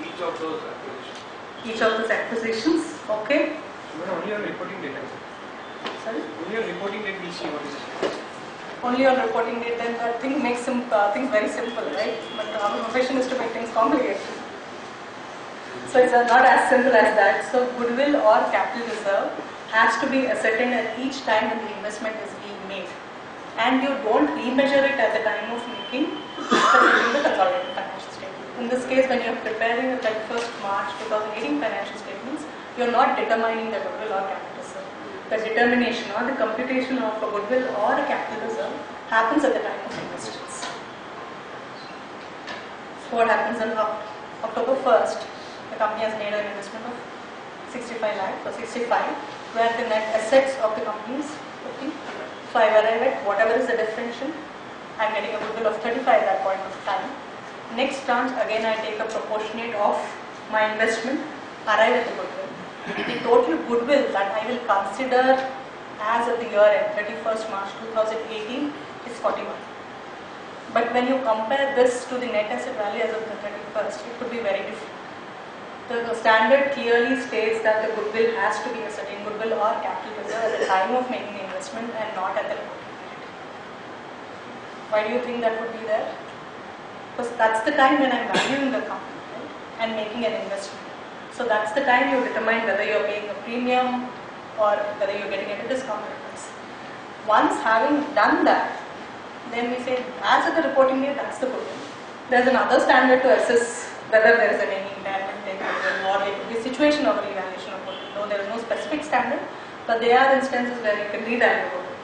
Each of those acquisitions. Each of those acquisitions. Okay. Only on reporting data. Sorry. Only on reporting date we see what is. Only on reporting date, then that thing makes sim- uh, things very simple, right? But our profession is to make things complicated. So it's uh, not as simple as that. So goodwill or capital reserve has to be ascertained at each time when the investment is being made. And you don't remeasure it at the time of making the consolidated financial statement. In this case, when you're preparing the 31st March 2018 financial statements, you're not determining the goodwill or capital reserve. The determination or the computation of a goodwill or a capital reserve happens at the time of investments. So what happens on October 1st, the company has made an investment of 65 lakh or 65, where the net assets of the company is 50. So I arrive at whatever is the differential, I'm getting a goodwill of 35 at that point of time. Next tranche, again I take a proportionate of my investment, arrive at the goodwill. The total goodwill that I will consider as of the year end, 31st March 2018, is 41. But when you compare this to the net asset value as of the 31st, it could be very different. The, standard clearly states that the goodwill has to be a certain goodwill or capital reserve at the time of making the investment and not at the reporting date. Why do you think that would be there? Because that's the time when I'm valuing the company right? and making an investment. So that's the time you determine whether you're paying a premium or whether you're getting at a discounted price. Once having done that, then we say, as of the reporting date, that's the goodwill. There's another standard to assess whether there is any impairment or there could be situation of revaluation of goodwill. No, there is no specific standard, but there are instances where you can revalue goodwill.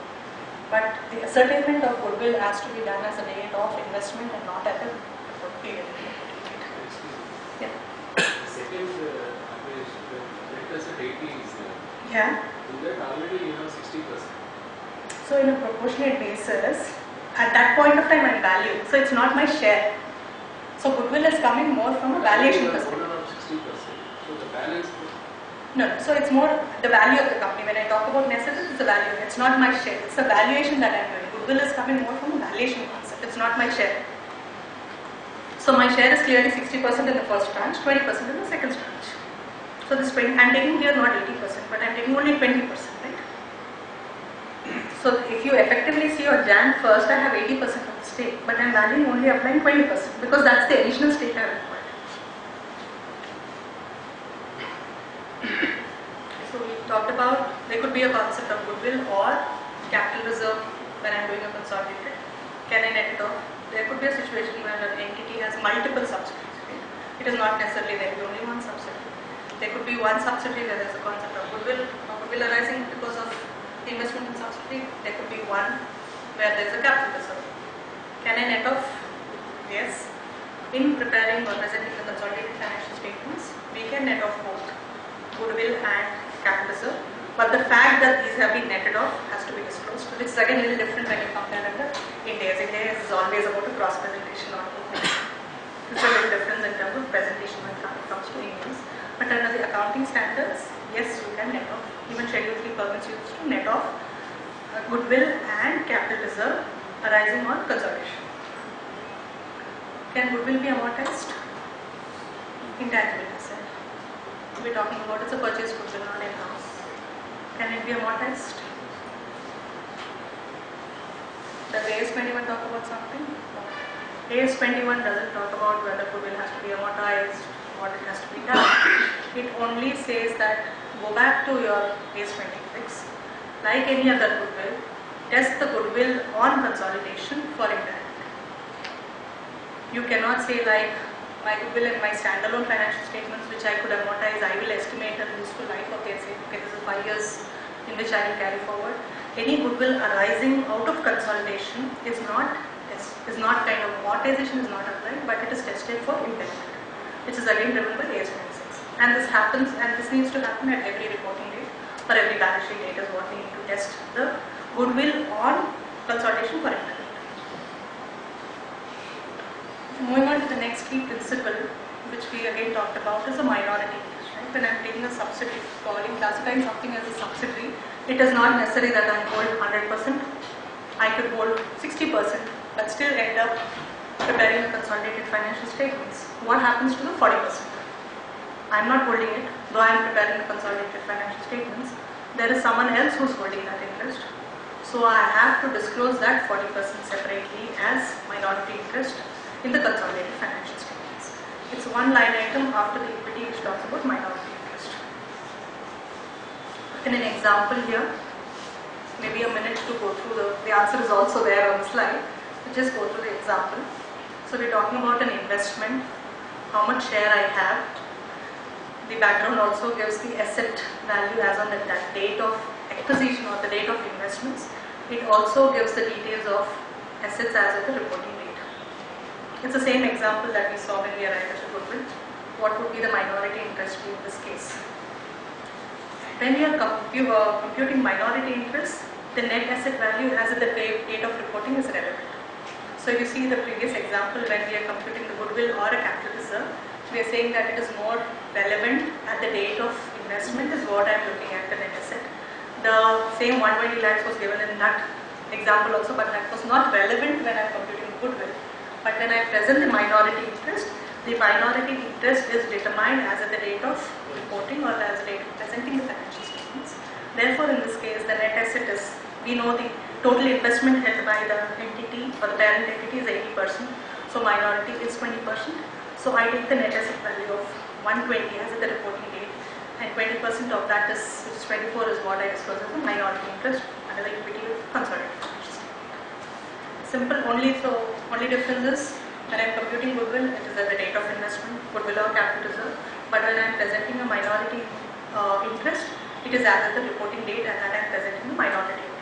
But the ascertainment of goodwill has to be done as a date of investment and not at a period. Yeah. Second uh, acquisition, when net asset 80 is there, Yeah. in that already you have 60%. So in a proportionate basis, at that point of time I value. So it's not my share. So goodwill is coming more from a valuation perspective. owner of 60%. So the balance, No, so it's more the value of the company. When I talk about net assets, it's the value. It's not my share. It's the valuation that I'm doing. Goodwill is coming more from a valuation concept. It's not my share. So my share is clearly 60% in the first tranche, 20% in the second tranche. So this 20, I'm taking here not 80%, but I'm taking only 20%, right? So if you effectively see your Jan first, I have 80% of the stake, but I'm valuing only applying 20% because that's the additional stake I require. So we talked about there could be a concept of goodwill or capital reserve when I'm doing a consolidated. Can I net it off? There could be a situation where an entity has multiple subsidiaries. Right? It is not necessarily there only one subsidiary. There could be one subsidiary where there's a concept of goodwill goodwill arising because of the investment in subsidiary. There could be one where there's a capital reserve. Can I net off? Yes. In preparing or presenting the consolidated financial statements, we can net off both goodwill and capital reserve. But the fact that these have been netted off has to be disclosed, which is again a little different when you compare with Ind AS. India is always about a cross presentation or It's a little difference in terms of presentation when it comes to Ind AS. But under the accounting standards, yes, you can net off. Even Schedule 3 permits you to net off uh, goodwill and capital reserve arising on consolidation. Can goodwill be amortized? Intangible asset. We're talking about it's a purchase goodwill, not in-house. Can it be amortized? Does AS 21 talk about something? AS 21 doesn't talk about whether goodwill has to be amortized, what it has to be done. It only says that go back to your AS 26, like any other goodwill, test the goodwill on consolidation for impairment. You cannot say like my goodwill and my standalone financial statements which I could amortize, I will estimate a useful life of it, say okay this is five years in which I will carry forward. Any goodwill arising out of consolidation is not is not kind of amortization is not applied but it is tested for impairment which is again driven by AS 26 and this happens and this needs to happen at every reporting date or every balance sheet date is what we need to test the goodwill on consolidation for impairment. Moving on to the next key principle, which we again talked about, is a minority interest. Right? When I'm taking a subsidiary, calling classifying something as a subsidiary, it is not necessary that I hold 100%. I could hold 60%, but still end up preparing the consolidated financial statements. What happens to the 40%? I'm not holding it, though I'm preparing the consolidated financial statements. There is someone else who's holding that interest. So I have to disclose that 40% separately as minority interest in the consolidated financial statements. It's one line item after the equity which talks about minority interest. In an example here, maybe a minute to go through the, the answer is also there on the slide. Just go through the example. So we're talking about an investment, how much share I have. The background also gives the asset value as on the that date of acquisition or the date of investments. It also gives the details of assets as of the reporting date. It's the same example that we saw when we arrived at the goodwill. What would be the minority interest in this case? When we are uh, computing minority interest, the net asset value as of the date of reporting is relevant. So you see the previous example when we are computing the goodwill or a capital reserve, we are saying that it is more relevant at the date of investment is what I am looking at the net asset. The same 120 lakhs was given in that example also, but that was not relevant when I am computing goodwill. But when I present the minority interest, the minority interest is determined as at the date of reporting or as date of presenting the financial statements. Therefore, in this case, the net asset is, we know the total investment held by the entity or the parent entity is 80%, so minority is 20%. So I take the net asset value of 120 as the reporting date, and 20% of that is, which is 24, is what I disclose as the minority interest under the equity of consolidated statement. Simple, only so only difference is when I'm computing goodwill, it is at the date of investment, goodwill or capital reserve. But when I'm presenting a minority uh, interest, it is as at the reporting date and that I'm presenting the minority interest.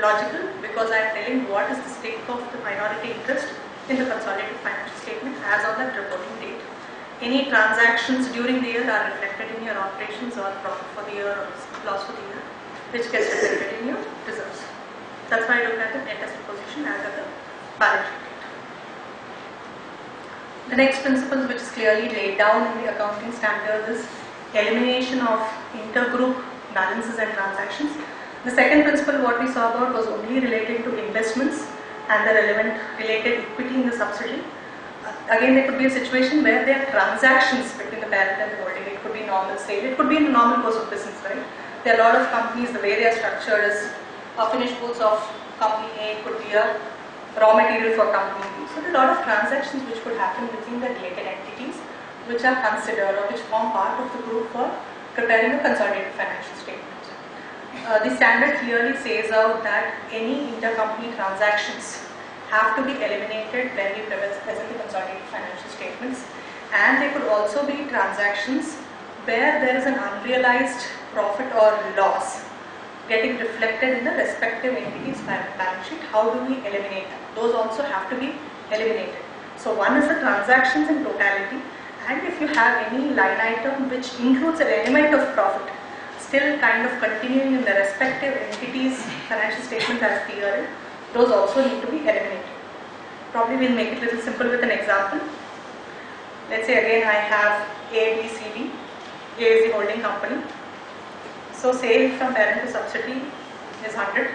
Logical because I'm telling what is the stake of the minority interest in the consolidated financial statement as on that reporting date. Any transactions during the year are reflected in your operations or profit for the year or loss for the year, which gets reflected in your reserves. That's why I look at the net asset position as at the balance sheet date. The next principle which is clearly laid down in the accounting standards is elimination of intergroup balances and transactions. The second principle what we saw about was only relating to investments and the relevant related equity in the subsidiary. Again, there could be a situation where there are transactions between the parent and the holding. It could be normal sale. It could be in the normal course of business, right? There are a lot of companies, the way they are structured is a finished goods of company A could be a raw material for company B. So there are a lot of transactions which could happen between the related entities which are considered or which form part of the group for preparing a consolidated financial statement. Uh, the standard clearly says out that any intercompany transactions have to be eliminated when we present the consolidated financial statements and there could also be transactions where there is an unrealized profit or loss getting reflected in the respective entities' balance sheet. How do we eliminate? Those also have to be eliminated. So one is the transactions in totality and if you have any line item which includes an element of profit still kind of continuing in the respective entities' financial statements as PRL, those also need to be eliminated. Probably we'll make it a little simple with an example. Let's say again I have A, B, C, D. A is the holding company. So sale from parent to subsidiary is 100.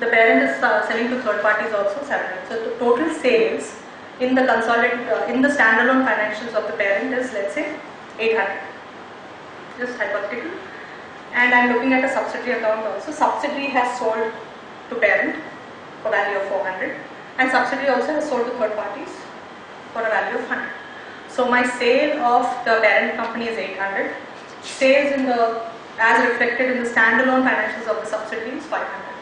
The parent is uh, selling to third parties also 700. So the total sales in the consolidated, uh, in the standalone financials of the parent is let's say 800. Just hypothetical. And I'm looking at a subsidiary account also. Subsidiary has sold to parent for a value of 400 and subsidiary also has sold to third parties for a value of 100. So my sale of the parent company is 800. Sales in the as reflected in the standalone financials of the subsidiary is 500.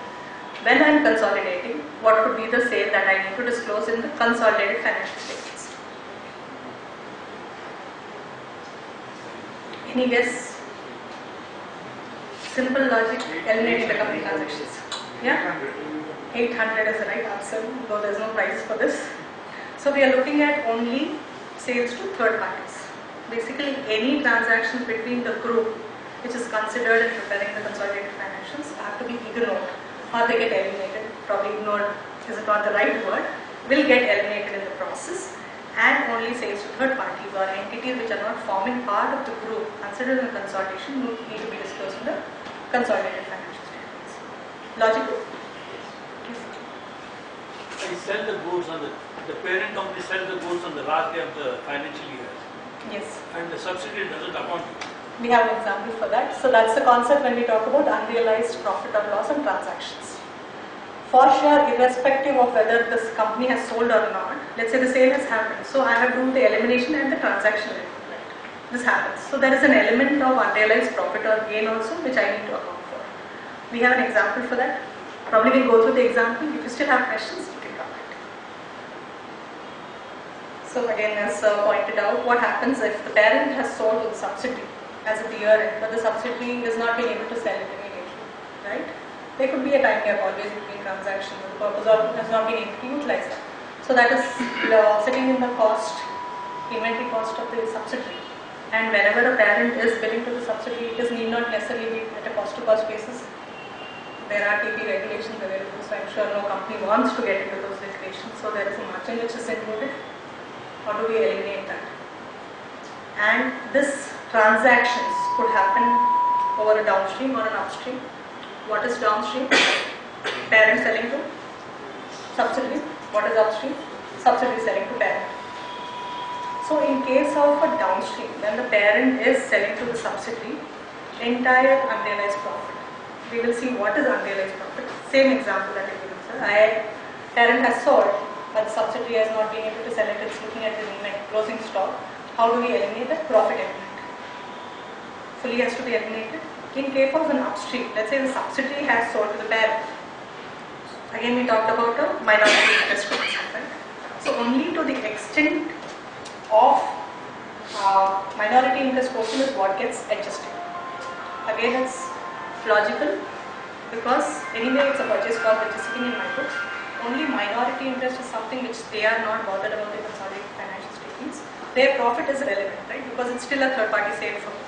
when I am consolidating, what could be the sale that I need to disclose in the consolidated financial statements? Any guess? Simple logic, eliminating the company transactions. Yeah? 800 is the right answer, though there's no price for this. So we are looking at only sales to third parties. Basically, any transactions between the group which is considered in preparing the consolidated financials have to be ignored or they get eliminated. Probably ignored is not the right word, will get eliminated in the process and only sales to third parties or entities which are not forming part of the group considered in consolidation need to be disclosed in the consolidated financial statements. Logical? Yes. I sell the goods on the, the parent company sells the goods on the last day of the financial year Yes. and the subsidiary doesn't account. We have an example for that. So that's the concept when we talk about unrealized profit or loss on transactions. For sure, irrespective of whether this company has sold or not, let's say the sale has happened. So I have to do the elimination and the transaction element. This happens. So there is an element of unrealized profit or gain also which I need to account for. We have an example for that. Probably we'll go through the example. If you still have questions, you can comment. So again, as uh, pointed out, what happens if the parent has sold the subsidiary as a year end, but the subsidiary is not being able to sell it immediately, right? There could be a time gap always between transactions. The purpose of has not been able to utilize that. So that is uh, sitting in the cost, inventory cost of the subsidiary. And whenever a parent is billing to the subsidiary, it is need not necessarily be at a cost to cost basis. There are TP regulations available, so I'm sure no company wants to get into those regulations. So there is a margin which is included. How do we eliminate that? And this transactions could happen over a downstream or an upstream. What is downstream? Parent selling to subsidiary. What is upstream? Subsidiary selling to parent. So in case of a downstream, when the parent is selling to the subsidiary, entire unrealized profit. We will see what is unrealized profit. Same example that I given, sir. I, parent has sold, but the subsidiary has not been able to sell it. It's looking at the inventory closing stock. How do we eliminate the profit element? Fully has to be eliminated. In case of an upstream, let's say the subsidiary has sold to the parent. Again, we talked about a minority interest right? So only to the extent of uh, minority interest portion is what gets adjusted. Again, it's logical because anyway it's a purchase cost which is sitting in my books. Only minority interest is something which they are not bothered about the consolidated financial statements. Their profit is relevant, right? Because it's still a third party sale for me.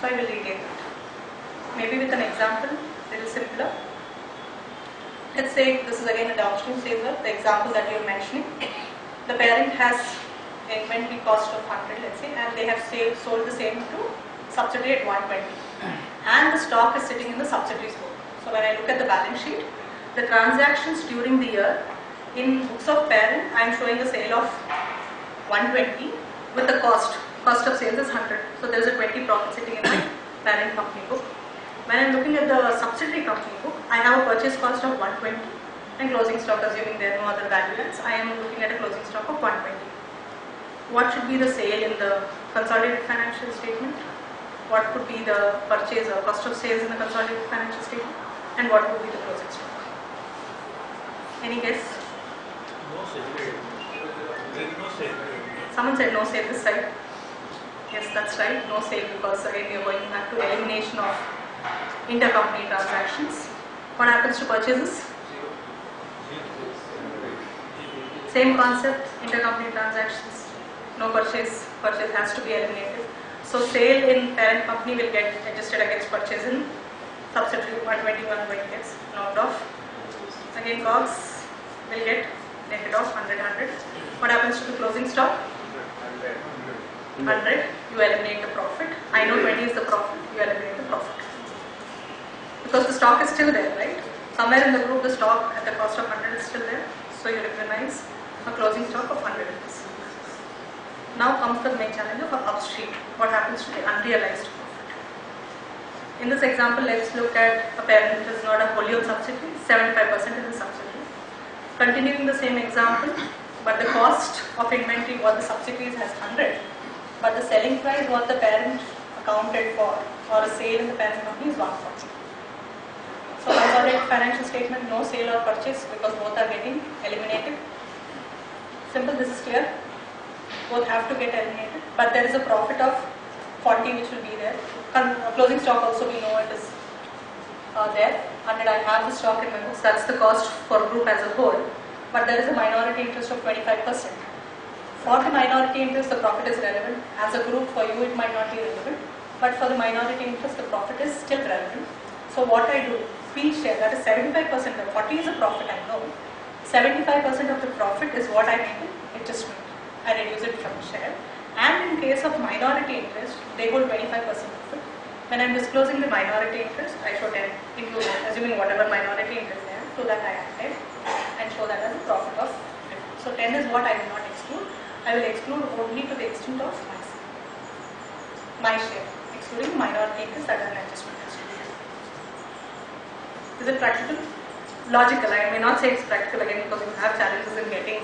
So I will retain that. Maybe with an example, little simpler. Let's say this is again a downstream work, the example that you're mentioning. The parent has inventory cost of 100, let's say, and they have sale, sold the same to subsidiary at 120. And the stock is sitting in the subsidiary's book. So when I look at the balance sheet, the transactions during the year in books of parent, I am showing a sale of 120 with the cost. Cost of sales is 100. So there is a 20 profit sitting in the parent company book. When I'm looking at the subsidiary company book, I have a purchase cost of 120 and closing stock assuming there are no other value I am looking at a closing stock of 120. What should be the sale in the consolidated financial statement? What could be the purchase or cost of sales in the consolidated financial statement? And what would be the closing stock? Any guess? No sale. There is no sale. Someone said no sale this side. Yes, that's right, no sale because again we are going back to elimination of intercompany transactions. What happens to purchases? Same concept, intercompany transactions, no purchase, purchase has to be eliminated. So sale in parent company will get adjusted against purchase in subsidiary 120, 120 gets knocked off. Again COGS will get netted off 100, 100. What happens to the closing stock? 100, you eliminate the profit. I know 20 is the profit, you eliminate the profit. Because the stock is still there, right? Somewhere in the group, the stock at the cost of 100 is still there. So you recognize a closing stock of 100 rupees. Now comes the main challenge of upstream. What happens to the unrealized profit? In this example, let's look at a parent is not a wholly owned subsidiary, 75% is a subsidiary. Continuing the same example, but the cost of inventory what the subsidiaries has 100, but the selling price what the parent accounted for or a sale in the parent company is 140. So when consolidated financial statement, no sale or purchase because both are getting eliminated. Simple, this is clear. Both have to get eliminated, but there is a profit of 40 which will be there. Uh, Closing stock also we know it is uh, there. 100 I have the stock in my books, that's the cost for group as a whole. But there is a minority interest of 25%. For the minority interest, the profit is relevant. As a group, for you, it might not be relevant. But for the minority interest, the profit is still relevant. So what I do, fee share, that is 75%, of 40 is a profit, I know. 75% of the profit is what I make in adjustment. I reduce it from share. And in case of minority interest, they hold 25% of it. When I'm disclosing the minority interest, I show 10, include, assuming whatever minority interest they so that I add 10 and show that as a profit of 50. So 10 is what I will not exclude. I will exclude only to the extent of my, my share, excluding minority interest that an adjustment. Is it practical? Logical. I may not say it's practical again because you have challenges in getting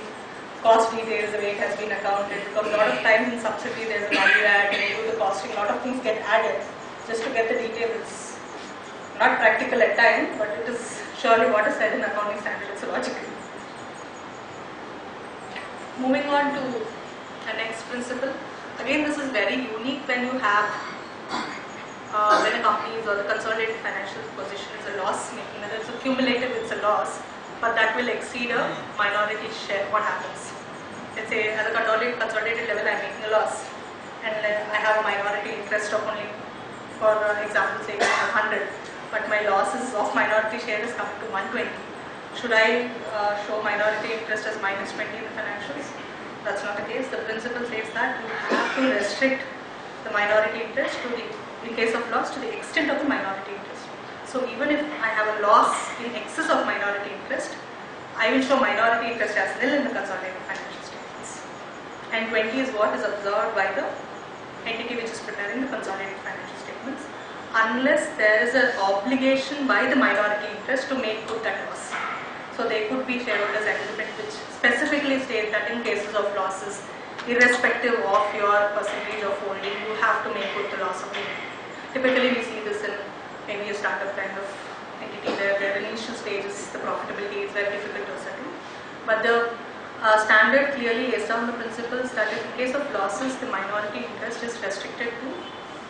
cost details, the way it has been accounted. Because a lot of times in subsidy there's a value add, and you do the costing, a lot of things get added just to get the details. Is not practical at times, but it is surely what is said in accounting standards It's logical. Moving on to the next principle. Again, this is very unique when you have uh, when a company is or the consolidated financial position is a loss making, whether it's a cumulative, it's a loss, but that will exceed a minority share. What happens? Let's say at a consolidated, level, I'm making a loss, and uh, I have a minority interest of only, for uh, example, say 100, but my losses of minority share is coming to 120. Should I uh, show minority interest as minus 20 in the financials? That's not the case. The principle says that you have to restrict the minority interest to the, in case of loss, to the extent of the minority interest. So even if I have a loss in excess of minority interest, I will show minority interest as nil in the consolidated financial statements. And 20 is what is observed by the entity which is preparing the consolidated financial statements, unless there is an obligation by the minority interest to make good that loss. So there could be shareholders agreement which specifically state that in cases of losses, irrespective of your percentage of holding, you have to make good the loss of holding. Typically we see this in maybe a startup kind of entity where their initial stages, the profitability is very difficult to settle. But the uh, standard clearly lays down the principles that in case of losses, the minority interest is restricted to,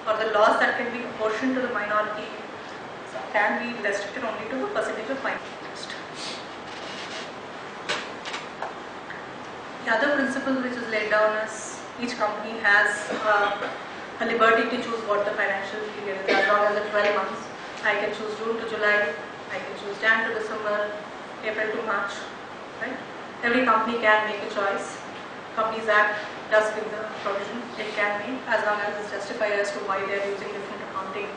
or the loss that can be apportioned to the minority can be restricted only to the percentage of minority interest. The other principle which is laid down is each company has uh, a liberty to choose what the financial period is as long as it's 12 months. I can choose June to July, I can choose Jan to December, April to March, right? Every company can make a choice. Companies Act does give the provision it can be as long as it's justified as to why they are using different accounting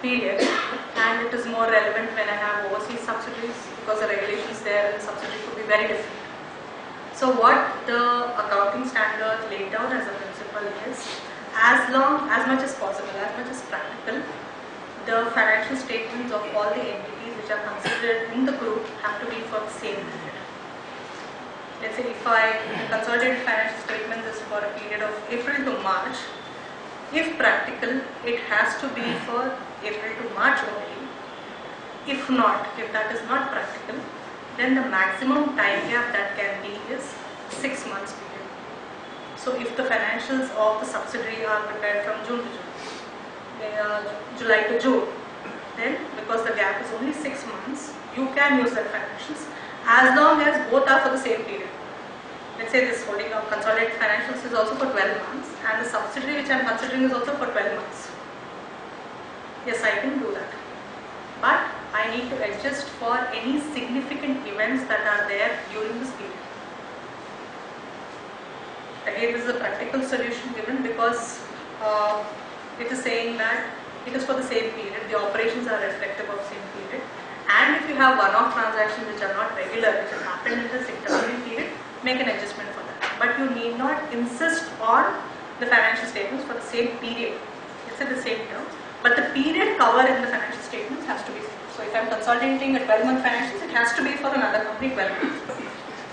periods. And it is more relevant when I have overseas subsidiaries because the regulations there and the subsidiary could be very different. So what the accounting standard laid down as a principle is, as long, as much as possible, as much as practical, the financial statements of all the entities which are considered in the group have to be for the same. Let's say if I consolidated financial statements is for a period of April to March, if practical, it has to be for April to March only. If not, if that is not practical, then the maximum time gap that can be is six months period. So if the financials of the subsidiary are prepared from June to June, they are eh, uh, July to June, then because the gap is only six months, you can use that financials as long as both are for the same period. Let's say this holding of consolidated financials is also for 12 months and the subsidiary which I am considering is also for 12 months. Yes, I can do that. But I need to adjust for any significant events that are there during this period. Again, this is a practical solution given because uh, it is saying that it is for the same period, the operations are reflective of same period. And if you have one-off transactions which are not regular, which have happened in this intervening period, make an adjustment for that. But you need not insist on the financial statements for the same period. It's in the same terms. But the period covered in the financial statements has to be same. So if I'm consolidating a 12-month financials, it has to be for another company 12 months.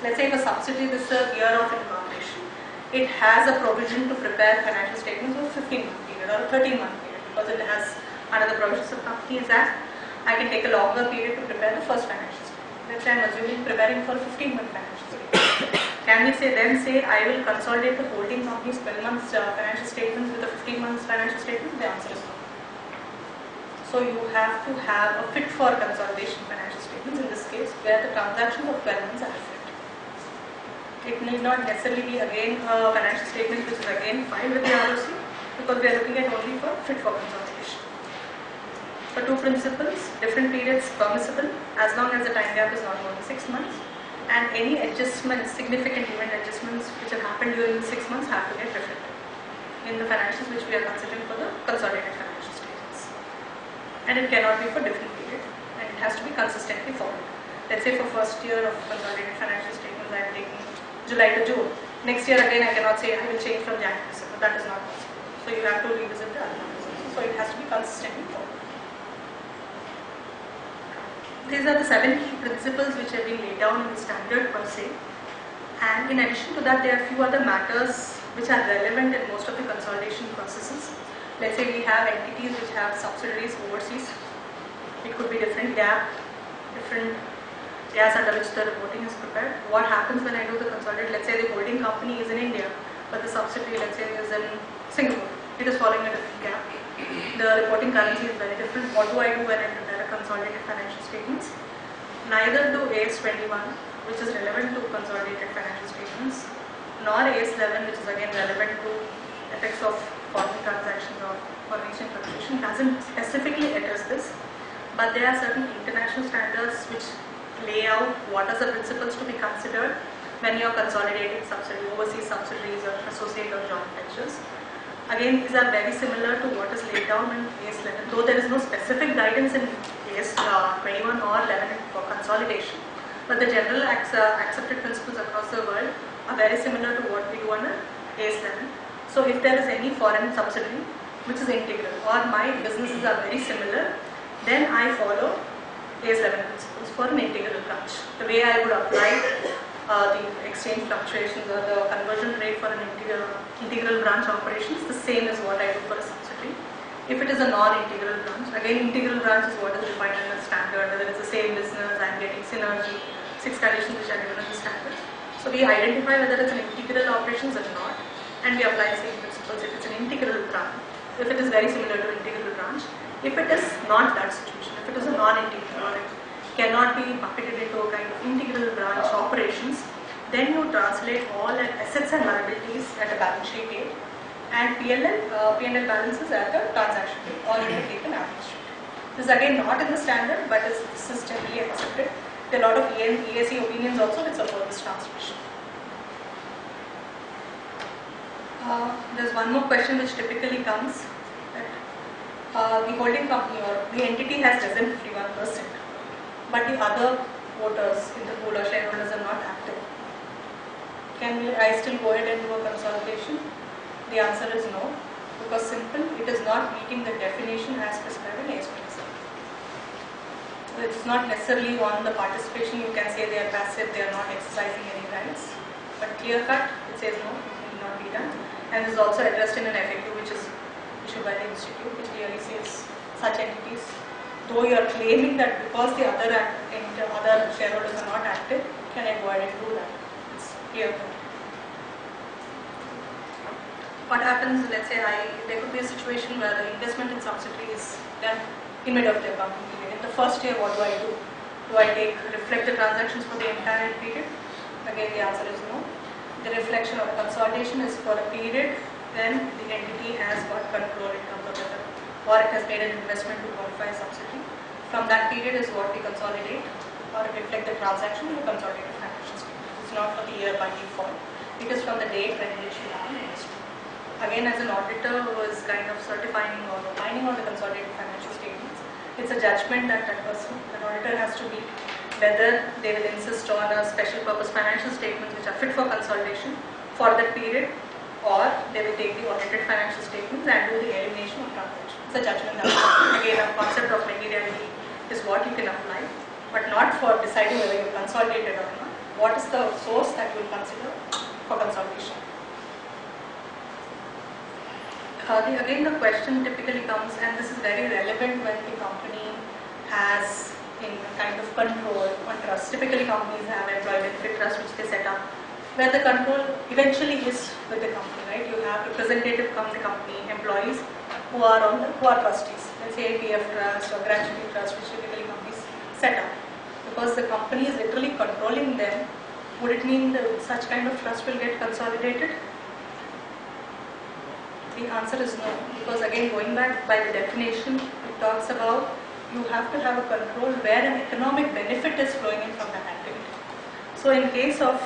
Let's say if a subsidiary is a year of incorporation, it has a provision to prepare financial statements for 15 month period or a 13 month period because it has under the provisions of Companies Act I can take a longer period to prepare the first financial statement. Let's say I'm assuming preparing for 15 month financial statement. Can we say then say I will consolidate the holding company's 12 months uh, financial statements with a 15 months financial statement? The answer is no. So you have to have a fit for consolidation financial statements in this case where the transactions of 12 months are different. It need not necessarily be again a financial statement which is again filed with the ROC because we are looking at only for fit for consolidation. For two principles, different periods permissible as long as the time gap is not more than six months and any adjustments, significant event adjustments which have happened during six months have to get reflected in the financials which we are considering for the consolidated financial statements. And it cannot be for different period and it has to be consistently followed. Let's say for first year of consolidated financial statements I am taking July to June. Next year again I cannot say I will change from January to December. That is not possible. So you have to revisit the other. So it has to be consistently followed. These are the seven key principles which have been laid down in the standard per se. And in addition to that, there are a few other matters which are relevant in most of the consolidation processes. Let's say we have entities which have subsidiaries overseas. It could be different GAAP, different gas under which the reporting is prepared. What happens when I do the consolidate? Let's say the holding company is in India, but the subsidiary, let's say, is in Singapore. It is following a different GAAP. The reporting currency is very different. What do I do when I prepare a consolidated financial statements? Neither do AS 21, which is relevant to consolidated financial statements, nor AS 11, which is again relevant to effects of foreign transactions or foreign exchange fluctuation, doesn't specifically address this. But there are certain international standards which lay out what are the principles to be considered when you are consolidating subsidiary, overseas subsidiaries or associate or joint ventures. Again, these are very similar to what is laid down in AS 11, though there is no specific guidance in AS uh, 21 or 11 for consolidation. But the general accepted principles across the world are very similar to what we do under AS 11. So if there is any foreign subsidiary which is integral or my businesses are very similar, then I follow AS 11 principles for an integral branch. The way I would apply uh, the exchange fluctuations or the conversion rate for an integral, integral branch operation is the same as what I do for a subsidiary. If it is a non-integral branch, again integral branch is what is defined in the standard, whether it's the same business, I'm getting synergy, six conditions which are given in the standard. So we identify whether it's an integral operations or not and we apply the same principles if it's an integral branch, if it is very similar to integral branch. If it is not that situation, if it is a non-integral it cannot be bucketed into a kind of integral branch operations, then you translate all assets and liabilities at a balance sheet date and PLL, uh, PNL balances at the transaction date or you take an average rate. This is again not in the standard but is, this is generally accepted. There are a lot of EAC opinions also which support this translation. Uh, there's one more question which typically comes that uh, the holding company or the entity has than 51%, but the other voters in the pool or shareholders are not active. Can we, I still go ahead and do a consolidation? The answer is no, because simple, it is not meeting the definition as prescribed in AS 27. So it's not necessarily on the participation, you can say they are passive, they are not exercising any rights, but clear cut, it says no, it need not be done. And this is also addressed in an FAQ which is issued by the institute, which clearly says such entities, though you are claiming that because the other act, other shareholders are not active, can I go ahead and do that? It's clear. What happens, let's say I, there could be a situation where the investment in subsidiary is done in mid of the accounting period. In the first year, what do I do? Do I take, reflect the transactions for the entire period? Again, the answer is no. The reflection or consolidation is for a period when the entity has got control in terms of whether or it has made an investment to qualify a subsidy. From that period is what we consolidate or reflect the transaction in the consolidated financial statement. It's not for the year by default. It is from the date when it should history. Again, as an auditor who is kind of certifying or opining on the consolidated financial statements, it's a judgment that that person, an auditor has to be whether they will insist on a special purpose financial statements which are fit for consolidation for that period or they will take the audited financial statements and do the elimination of transactions. It's a judgment that again a concept of materiality is what you can apply but not for deciding whether you're consolidated or not. What is the source that you will consider for consolidation? Uh, the, again, the question typically comes, and this is very relevant when the company has in kind of control on trust. Typically companies have employee benefit trust which they set up where the control eventually is with the company, right? You have representative from the company, employees who are on the, who are trustees. Say PF trust or gratuity trust which typically companies set up. Because the company is literally controlling them, would it mean that such kind of trust will get consolidated? The answer is no, because again going back by the definition, it talks about you have to have a control where an economic benefit is flowing in from that activity. So in case of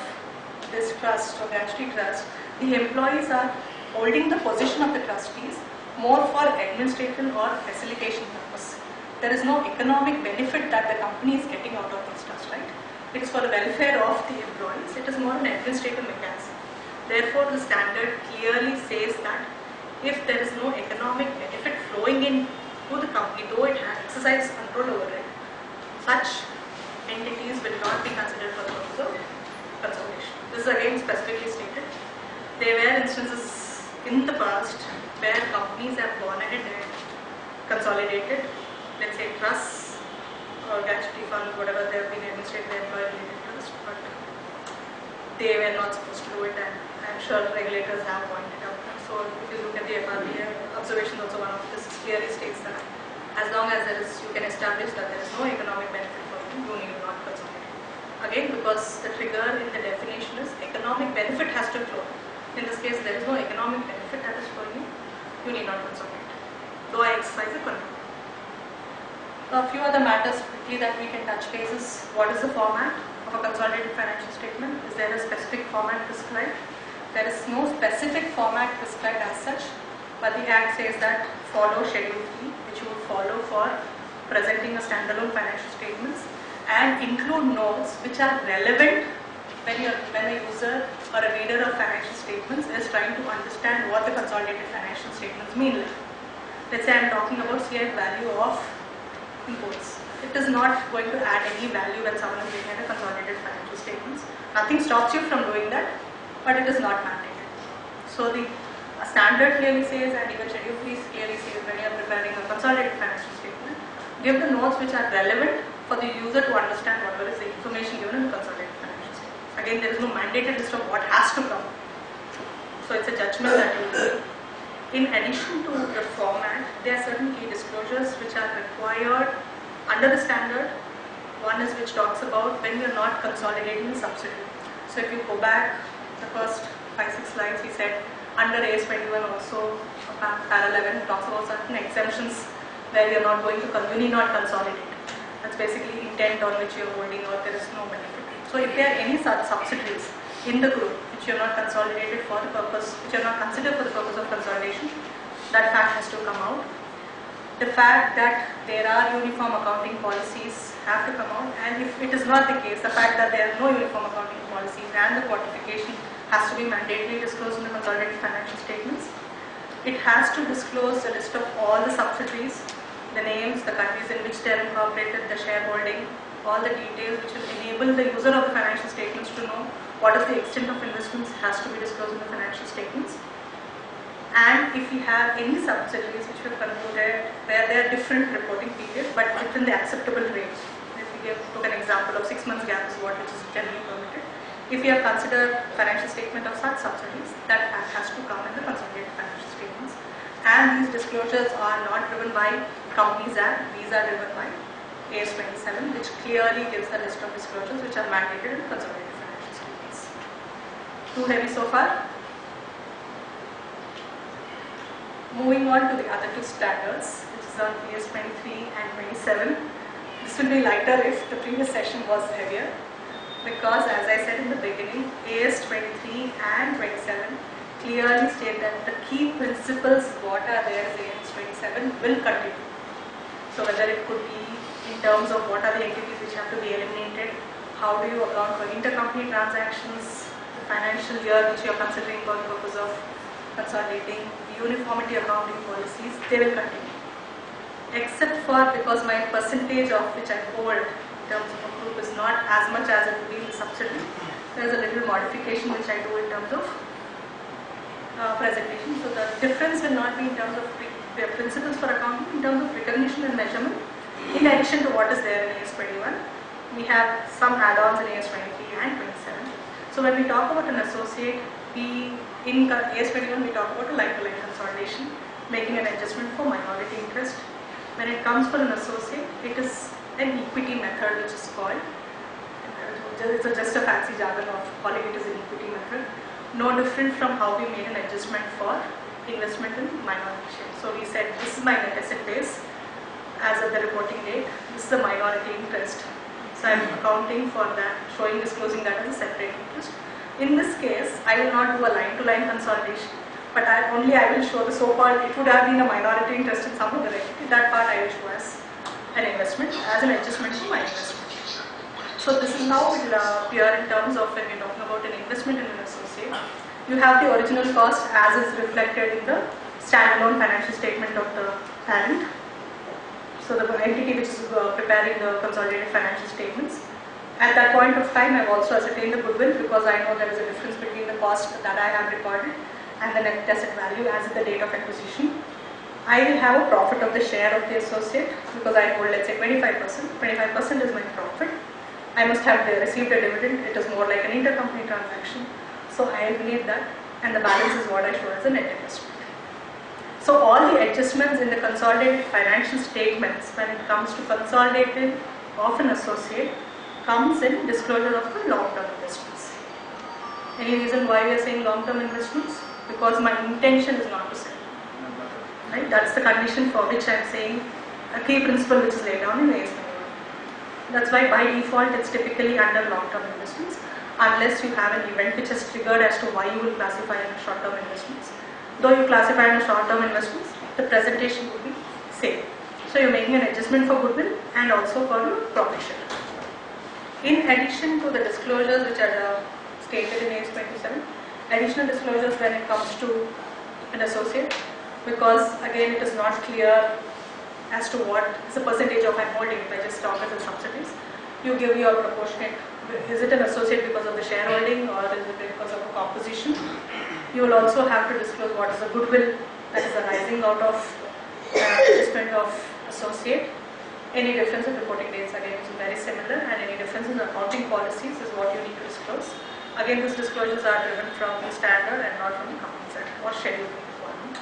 this trust or gratuity trust, the employees are holding the position of the trustees more for administration or facilitation purpose. There is no economic benefit that the company is getting out of this trust, right? It is for the welfare of the employees. It is more an administrative mechanism. Therefore, the standard clearly says that if there is no economic benefit flowing in to the company, though it has exercised control over it, such entities will not be considered for purpose of consolidation. This is again specifically stated. There were instances in the past where companies have gone ahead and consolidated, let's say trusts or gratuity funds, whatever they have been administrated employee related trust, but they were not supposed to do it and I'm sure regulators have pointed out. So if you look at the FRRB uh, observation also one of this clearly states that as long as there is, you can establish that there is no economic benefit for you, you need not consolidate. Again, because the trigger in the definition is economic benefit has to flow. In this case, there is no economic benefit that is flowing in, you need not consolidate. Though I exercise a control. A few other matters quickly that we can touch base is what is the format of a consolidated financial statement? Is there a specific format prescribed? There is no specific format prescribed as such, but the Act says that follow Schedule 3, which you would follow for presenting a standalone financial statements and include notes which are relevant when, when a user or a reader of financial statements is trying to understand what the consolidated financial statements mean. Let's say I'm talking about CIF value of imports. It is not going to add any value when someone is looking at a consolidated financial statements. Nothing stops you from doing that, but it is not mandated. So the standard clearly says, and even Schedule 3 clearly says when you are preparing a consolidated financial statement, give the notes which are relevant for the user to understand whatever is the information given in the consolidated. Again, there is no mandated list of what has to come. So it's a judgment that you make. In addition to the format, there are certain key disclosures which are required under the standard. One is which talks about when you're not consolidating the subsidiary. So if you go back the first five, six slides, he said under AS 21 also, para 11 talks about certain exemptions where you're not going to, you need not consolidate. That's basically intent on which you're holding or there is no benefit. So if there are any such subsidiaries in the group which you're not consolidated for the purpose, which are not considered for the purpose of consolidation, that fact has to come out. The fact that there are uniform accounting policies have to come out and if it is not the case, the fact that there are no uniform accounting policies and the quantification has to be mandatorily disclosed in the consolidated financial statements. It has to disclose the list of all the subsidiaries, the names, the countries in which they are incorporated, the shareholding, all the details which will enable the user of the financial statements to know what is the extent of investments has to be disclosed in the financial statements. And if we have any subsidiaries which we have concluded where there are different reporting periods but within the acceptable range. If we give, took an example of six months gap is what which is generally permitted. If you have considered financial statement of such subsidiaries, that has to come in the consolidated financial statements. And these disclosures are not driven by Companies Act, these are driven by AS 27, which clearly gives a list of disclosures which are mandated in consolidated financial statements. Too heavy so far? Moving on to the other two standards, which is on AS 23 and 27. This will be lighter if the previous session was heavier because as I said in the beginning, AS 23 and 27 clearly state that the key principles what are there in AS 27 will continue. So whether it could be in terms of what are the entities which have to be eliminated, how do you account for intercompany transactions, the financial year which you are considering for the purpose of consolidating, the uniformity accounting policies, they will continue. Except for because my percentage of which I hold in terms of a group is not as much as it would be in the subsidiary, there is a little modification which I do in terms of uh, presentation. So the difference will not be in terms of principles for accounting, in terms of recognition and measurement. In addition to what is there in AS21, we have some add-ons in AS23 and 27. So when we talk about an associate, we in AS21 we talk about a line-to-line consolidation, making an adjustment for minority interest. When it comes for an associate, it is an equity method which is called. It's a- just a fancy jargon of calling it as an equity method. No different from how we made an adjustment for investment in minority shares. So we said this is my net asset base as of the reporting date. This is the minority interest. So I'm accounting for that, showing disclosing that as a separate interest. In this case, I will not do a line-to-line consolidation, but I, only I will show the so-called, it would have been a minority interest in some other entity. That part I will show as an investment, as an adjustment to my investment. So this is how it will uh, appear in terms of when we're talking about an investment in an associate. You have the original cost as is reflected in the standalone financial statement of the parent. So the entity which is uh, preparing the consolidated financial statements. At that point of time, I've also ascertained the goodwill because I know there is a difference between the cost that I have recorded and the net asset value as at the date of acquisition. I will have a profit of the share of the associate because I hold let's say 25%. 25% is my profit. I must have received a dividend. It is more like an intercompany transaction. So I believe that and the balance is what I show as a net investment. So all the adjustments in the consolidated financial statements when it comes to consolidated of an associate comes in disclosure of the long-term investments. Any reason why we are saying long-term investments? Because my intention is not to sell. Right? That's the condition for which I am saying a key principle which is laid down in AS 91. That's why by default it's typically under long-term investments unless you have an event which is triggered as to why you will classify in short-term investments. Though you classify in short-term investments, the presentation would be same. So you're making an adjustment for goodwill and also for your profit share. In addition to the disclosures which are uh, stated in AS 27, additional disclosures when it comes to an associate because again it is not clear as to what is the percentage of I'm holding if I just talk as a subsidies. You give your proportionate, is it an associate because of the shareholding or is it because of a composition? You will also have to disclose what is the goodwill that is arising out of uh, adjustment of associate. Any difference in reporting dates again is very similar and any difference in accounting policies is what you need to disclose. Again, these disclosures are driven from the standard and not from the company side or schedule requirement.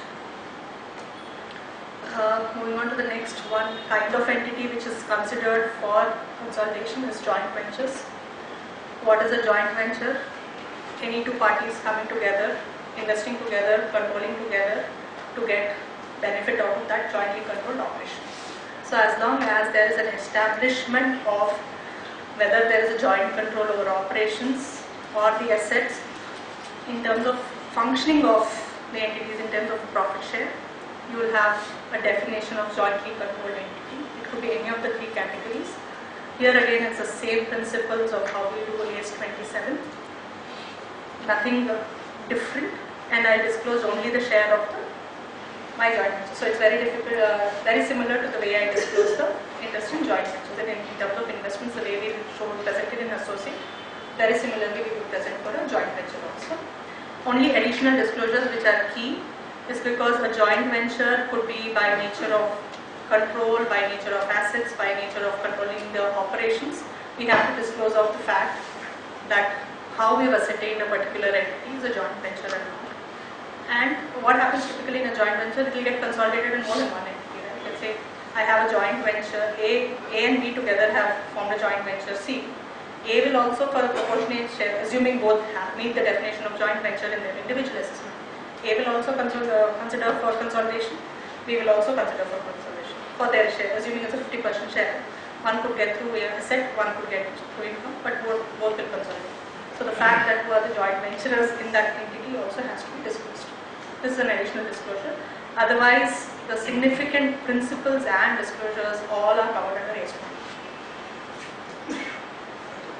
Uh, moving on to the next one, kind of entity which is considered for consolidation is joint ventures. What is a joint venture? Any two parties coming together, investing together, controlling together to get benefit out of that jointly controlled operation. So as long as there is an establishment of whether there is a joint control over operations or the assets in terms of functioning of the entities in terms of profit share, you will have a definition of jointly controlled entity. It could be any of the three categories. Here again it's the same principles of how we do AS 27. Nothing different and I disclose only the share of the my joint venture. So it's very difficult, uh, very similar to the way I disclose the interest in joint ventures. And in, of investments, the way we show presented in associate, very similarly we will present for a joint venture also. Only additional disclosures which are key is because a joint venture could be by nature of control, by nature of assets, by nature of controlling the operations. We have to disclose of the fact that how we have ascertained a particular entity is a joint venture not. And what happens typically in a joint venture, it will get consolidated in more than one entity. Right? Let's say I have a joint venture, A, A and B together have formed a joint venture C. A will also for a proportionate share, assuming both have, meet the definition of joint venture in their individual assessment. A will also consider, consider for consolidation, B will also consider for consolidation for their share, assuming it's a 50% share. One could get through a asset, one could get through income, but both, both will consolidate. So the fact that who are the joint venturers in that entity also has to be disclosed. This is an additional disclosure. Otherwise, the significant principles and disclosures all are covered under AS 20.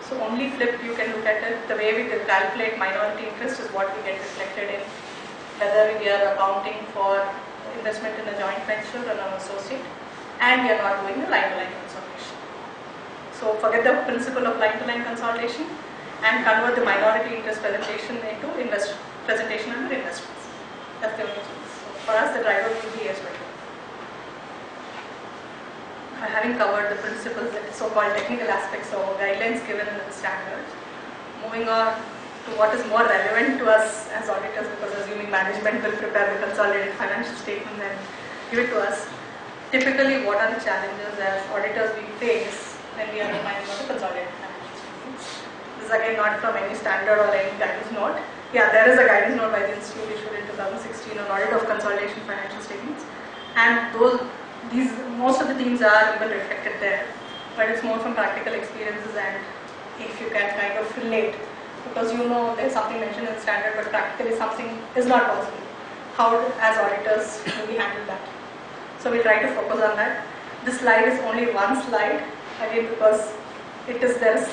So only flipped you can look at it. The way we calculate minority interest is what we get reflected in whether we are accounting for investment in a joint venture or an associate and we are not doing a line-to-line consolidation. So forget the principle of line-to-line consolidation and convert the minority interest presentation into invest presentation under investments. That's the only. So for us, the driver will be as well. having covered the principles, so-called technical aspects or guidelines given in the standard, moving on to what is more relevant to us as auditors, because assuming management will prepare the consolidated financial statement and give it to us. Typically, what are the challenges as auditors we face when we are defining on the consolidated financial statements? This is again not from any standard or any guidance note. Yeah, there is a guidance note by the institute issued in 2016 on audit of consolidation financial statements, and those these most of the things are even reflected there. But it's more from practical experiences and if you can kind of relate, because you know there's something mentioned in standard, but practically something is not possible. How, as auditors, do we handle that? So we try to focus on that. This slide is only one slide, again because it is there's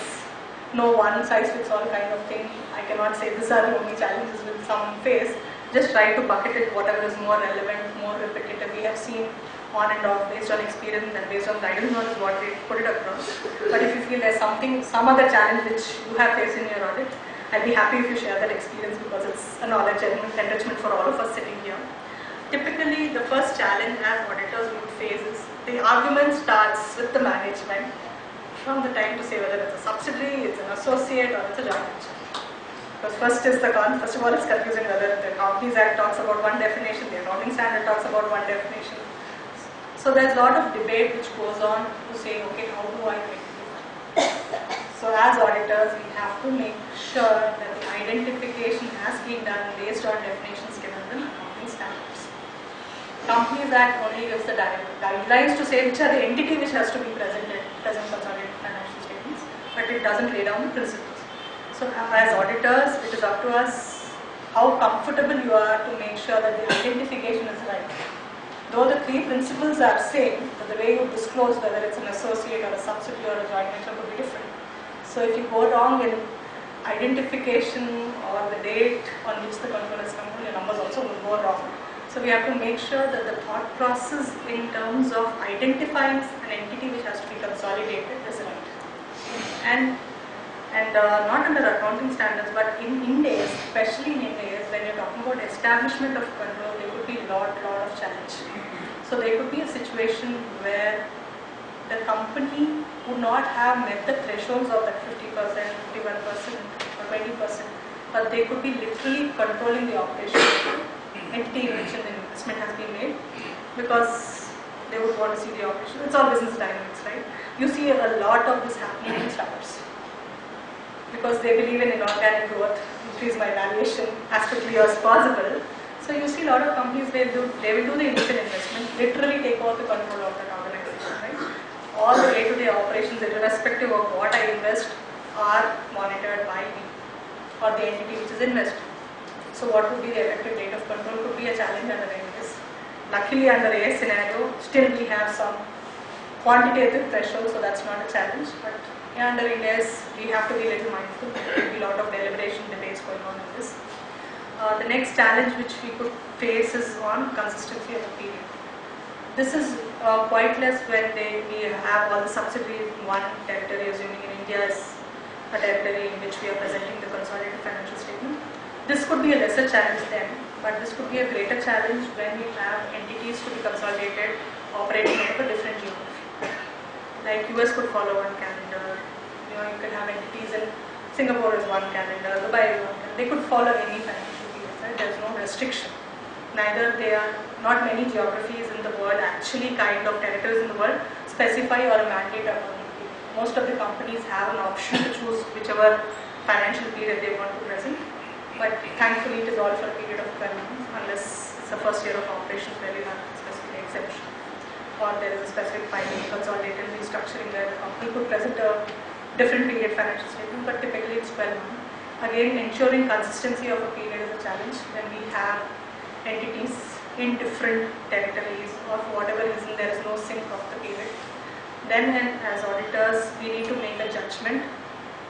no one size fits all kind of thing. I cannot say these are the only challenges with some face. Just try to bucket it whatever is more relevant, more repetitive. We have seen on and off based on experience and based on guidance not what we put it across. But if you feel there's something, some other challenge which you have faced in your audit, I'd be happy if you share that experience because it's a knowledge and enrichment for all of us sitting here. Typically, the first challenge as auditors would face is the argument starts with the management from the time to say whether it's a subsidiary, it's an associate, or it's a joint venture. Because first is the con, first of all, it's confusing whether the Companies Act talks about one definition, the accounting standard talks about one definition. So there's a lot of debate which goes on to say, okay, how do I make So as auditors, we have to make sure that the identification has been done based on definitions given in accounting standards. Companies Act only gives the guidelines to say which are the entity which has to be presented, present consolidated financial statements, but it doesn't lay down the principles. So as auditors, it is up to us how comfortable you are to make sure that the identification is right. Though the three principles are same, the way you disclose whether it's an associate or a subsidiary or a joint venture could be different. So if you go wrong in identification or the date on which the control is come, your numbers also will go wrong. So we have to make sure that the thought process in terms of identifying an entity which has to be consolidated is right. And and uh, not under accounting standards, but in India, especially in India, when you're talking about establishment of control, there could be lot, lot of challenge. So there could be a situation where the company would not have met the thresholds of that 50%, 51% or 20%, but they could be literally controlling the operation entity an investment has been made because they would want to see the operation. It's all business dynamics, right? You see a lot of this happening in startups because they believe in inorganic growth, increase my valuation as quickly as possible. So you see a lot of companies they do they will do the initial investment, literally take over the control of that organization, right? All the day-to-day operations, irrespective of what I invest, are monitored by me or the entity which is invested. So what would be the effective date of control could be a challenge under AS. Luckily under AS scenario, still we have some quantitative threshold, so that's not a challenge. But yeah, under Ind AS, we have to be a little mindful. There will be a lot of deliberation debates going on in this. Uh, the next challenge which we could face is on consistency of the period. This is uh, quite less when they, we have all the subsidiaries in one territory, assuming in India is a territory in which we are presenting the consolidated financial statement. This could be a lesser challenge then, but this could be a greater challenge when we have entities to be consolidated operating out of a different geography. Like US could follow one calendar, you know, you could have entities in Singapore is one calendar, Dubai is one calendar. They could follow any financial period, right? There's no restriction. Neither they are, not many geographies in the world, actually kind of territories in the world, specify or mandate a. Most of the companies have an option to choose whichever financial period they want to present. But thankfully it is all for a period of 12 months unless it's the first year of operations where you have a specific exception. Or there is a specific filing, consolidated restructuring where uh, the company could present a different period financial statement, but typically it's 12 months. Again, ensuring consistency of a period is a challenge when we have entities in different territories or for whatever reason there is no sync of the period. Then as auditors, we need to make a judgment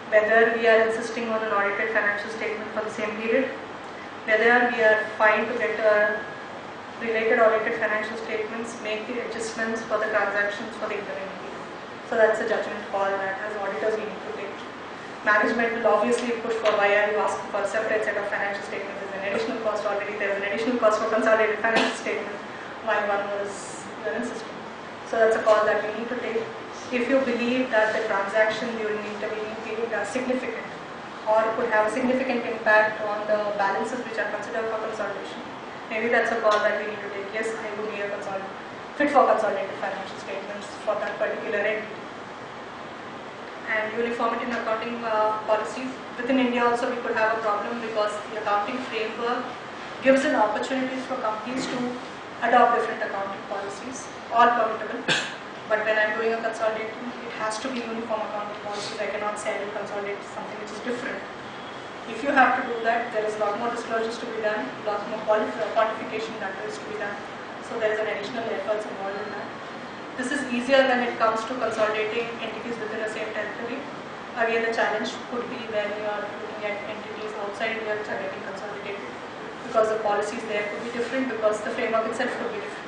whether we are insisting on an audited financial statement for the same period, whether we are fine to get a related audited financial statements, make the adjustments for the transactions for the intervening period. So that's a judgment call that as auditors we need to take. Management will obviously push for why are you asking for a separate set of financial statements? There's an additional cost already, there's an additional cost for consolidated financial statement, why one was insisting. So that's a call that we need to take. If you believe that the transaction during the intervening period are significant or could have a significant impact on the balances which are considered for consolidation, maybe that's a call that we need to take. Yes, I would need a consol- fit for consolidated financial statements for that particular entity. And uniformity in accounting uh, policies. Within India also we could have a problem because the accounting framework gives an opportunities for companies to adopt different accounting policies, all permittable. But when I'm doing a consolidating, it has to be uniform accounting policies. I cannot say I will consolidate something which is different. If you have to do that, there is a lot more disclosures to be done, a lot more quantification that is to be done. So there is an additional efforts involved in that. This is easier when it comes to consolidating entities within the same territory. Again, the challenge could be when you are looking at entities outside India which are getting consolidated because the policies there could be different because the framework itself could be different.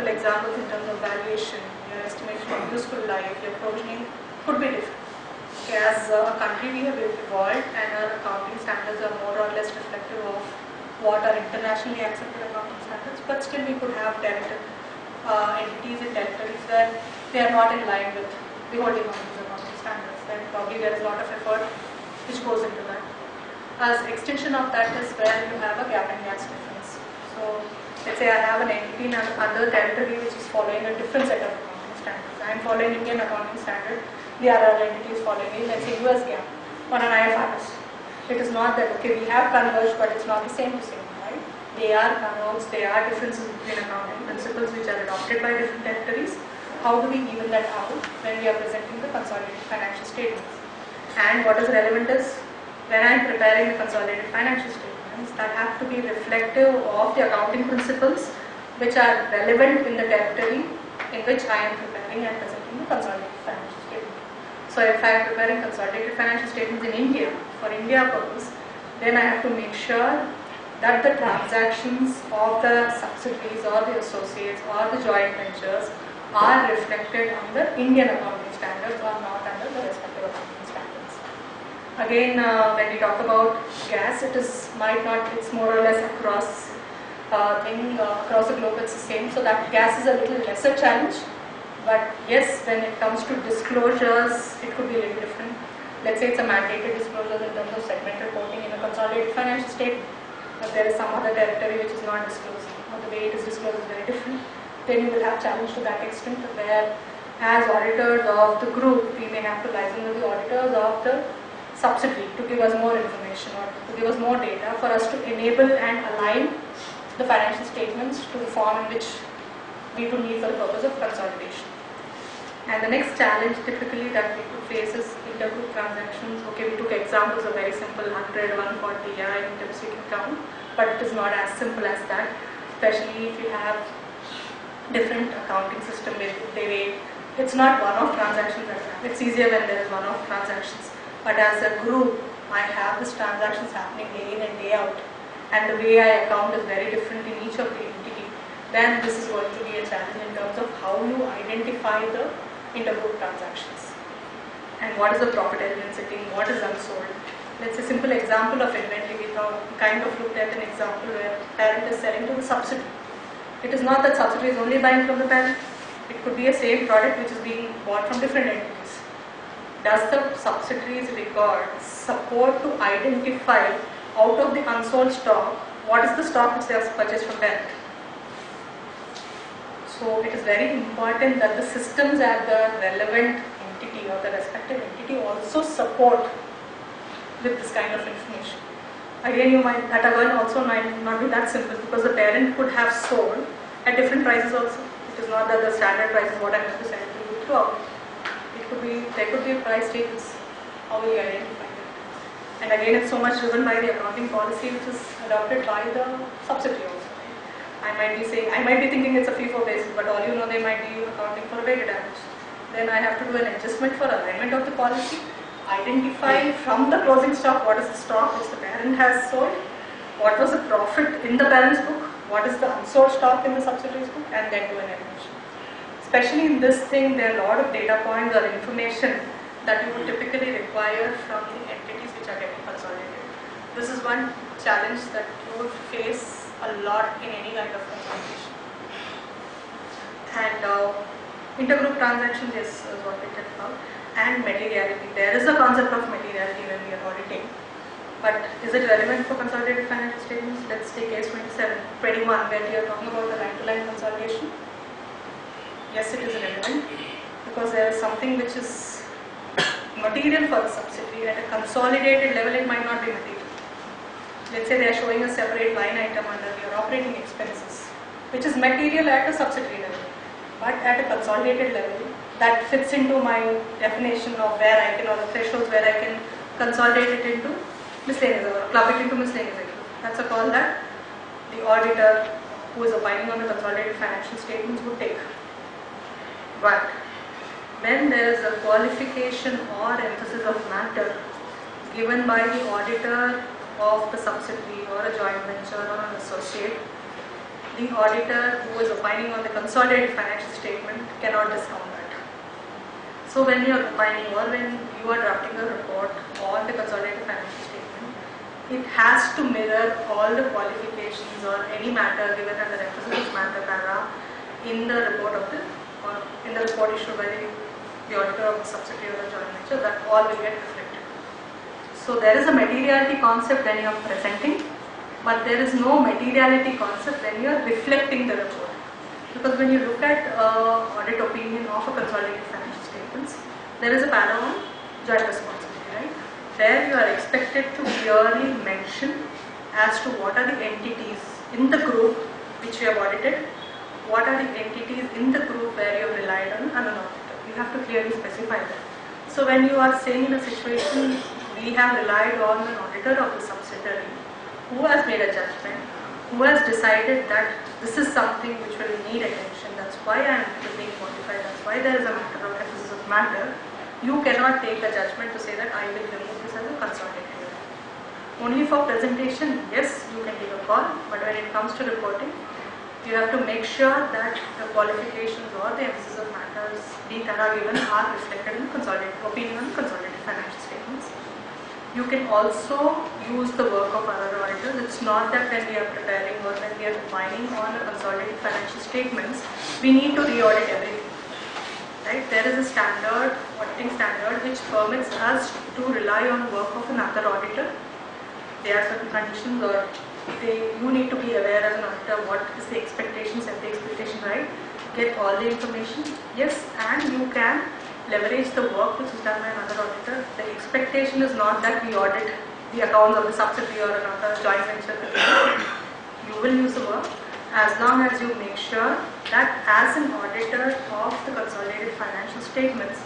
Simple examples in terms of valuation, your estimation of useful life, your provisioning could be different. Okay, as a country we have evolved and our accounting standards are more or less reflective of what are internationally accepted accounting standards, but still we could have territory, uh, entities in territories where they are not in line with the holding of these accounting standards. Then probably there is a lot of effort which goes into that. As extension of that is where you have a GAAP and gas difference. So let's say I have an entity in another territory which is following a different set of accounting standards. I am following Indian accounting standard, the other entity is following, let's say US GAAP on an IFRS. It is not that, okay, we have converged, but it's not the same to same, right? They are converged, there are differences between accounting principles which are adopted by different territories. How do we even that out when we are presenting the consolidated financial statements? And what is relevant is when I am preparing the consolidated financial statements that have to be reflective of the accounting principles which are relevant in the territory in which I am preparing and presenting the consolidated financial statement. So if I am preparing consolidated financial statements in India for India purpose, then I have to make sure that the transactions of the subsidiaries or the associates or the joint ventures are reflected under Indian accounting standards or not under the respective accounting. Again, uh, when we talk about gas, it is might not, it's more or less across uh, thing, uh, across the the same. So that gas is a little lesser challenge. But yes, when it comes to disclosures, it could be a little different. Let's say it's a mandated disclosure in terms of segment reporting in a consolidated financial statement. But there is some other territory which is not disclosing, or the way it is disclosed is very different. Then you will have challenge to that extent where as auditors of the group, we may have to license with the auditors of the subsidiary to give us more information or to give us more data for us to enable and align the financial statements to the form in which we would need for the purpose of consolidation. And the next challenge typically that we could face is intergroup transactions. Okay, we took examples of very simple 100, 140, yeah, in terms you can count, but it is not as simple as that, especially if you have different accounting system with they rate. It's not one-off transactions. It's easier when there is one-off transactions. But as a group, I have these transactions happening day in and day out. And the way I account is very different in each of the entity. Then this is going to be a challenge in terms of how you identify the intergroup transactions. And what is the profit element sitting, what is unsold. Let's say simple example of inventory. We kind of looked at an example where parent is selling to the subsidiary. It is not that subsidiary is only buying from the parent. It could be a same product which is being bought from different entities. Does the subsidiary's record support to identify out of the unsold stock what is the stock which they have purchased from parent? So it is very important that the systems at the relevant entity or the respective entity also support with this kind of information. Again, you might that again also might not be that simple because the parent could have sold at different prices also. It is not that the standard price is what I'm going to sell to you throughout. Could be there could be price changes. How will you identify that? And again, it's so much driven by the accounting policy which is adopted by the subsidiary also. I might be saying, I might be thinking it's a FIFO basis, but all you know they might be accounting for a weighted average. Then I have to do an adjustment for alignment of the policy, identify from the closing stock what is the stock which the parent has sold, what was the profit in the parent's book, what is the unsold stock in the subsidiary's book, and then do an elimination. Especially in this thing, there are a lot of data points or information that you would typically require from the entities which are getting consolidated. This is one challenge that you would face a lot in any kind of consolidation. And uh, intergroup transactions, yes, is what we talked about. And materiality. There is a concept of materiality when we are auditing. But is it relevant for consolidated financial statements? Let's take case 27, 21, where we are talking about the line-to-line consolidation. Yes, it is relevant because there is something which is material for the subsidiary at a consolidated level. It might not be material. Let's say they are showing a separate line item under your operating expenses, which is material at a subsidiary level, but at a consolidated level, that fits into my definition of where I can or the thresholds where I can consolidate it into miscellaneous or club it into miscellaneous. That's a call that the auditor who is opining on the consolidated financial statements would take. But when there is a qualification or emphasis of matter given by the auditor of the subsidiary or a joint venture or an associate, the auditor who is opining on the consolidated financial statement cannot discount that. So when you are opining or when you are drafting a report on the consolidated financial statement, it has to mirror all the qualifications or any matter given under emphasis of matter para in the report of the or in the report issued by the, auditor of the subsidiary or the joint venture that all will get reflected. So there is a materiality concept when you are presenting, but there is no materiality concept when you are reflecting the report. Because when you look at uh, audit opinion of a consolidated financial statements, there is a para on joint responsibility, right? There you are expected to clearly mention as to what are the entities in the group which you have audited, what are the entities in the group where you have relied on an auditor. You have to clearly specify that. So when you are saying in a situation we have relied on an auditor of the subsidiary who has made a judgment, who has decided that this is something which will need attention, that's why I am being modified, that's why there is a matter of emphasis of matter, you cannot take a judgment to say that I will remove this as a consolidated. Only for presentation, yes, you can take a call, but when it comes to reporting, you have to make sure that the qualifications or the emphasis of matters that are given are reflected in consolidated opinion on consolidated financial statements. You can also use the work of other auditors. It's not that when we are preparing or when we are defining on the consolidated financial statements, we need to re-audit everything. Right? There is a standard, auditing standard, which permits us to rely on work of another auditor. There are certain conditions or they, you need to be aware as an auditor what is the expectation, set the expectation right, get all the information. Yes, and you can leverage the work which is done by another auditor. The expectation is not that we audit the accounts of the subsidiary or another joint venture. You will use the work as long as you make sure that as an auditor of the consolidated financial statements,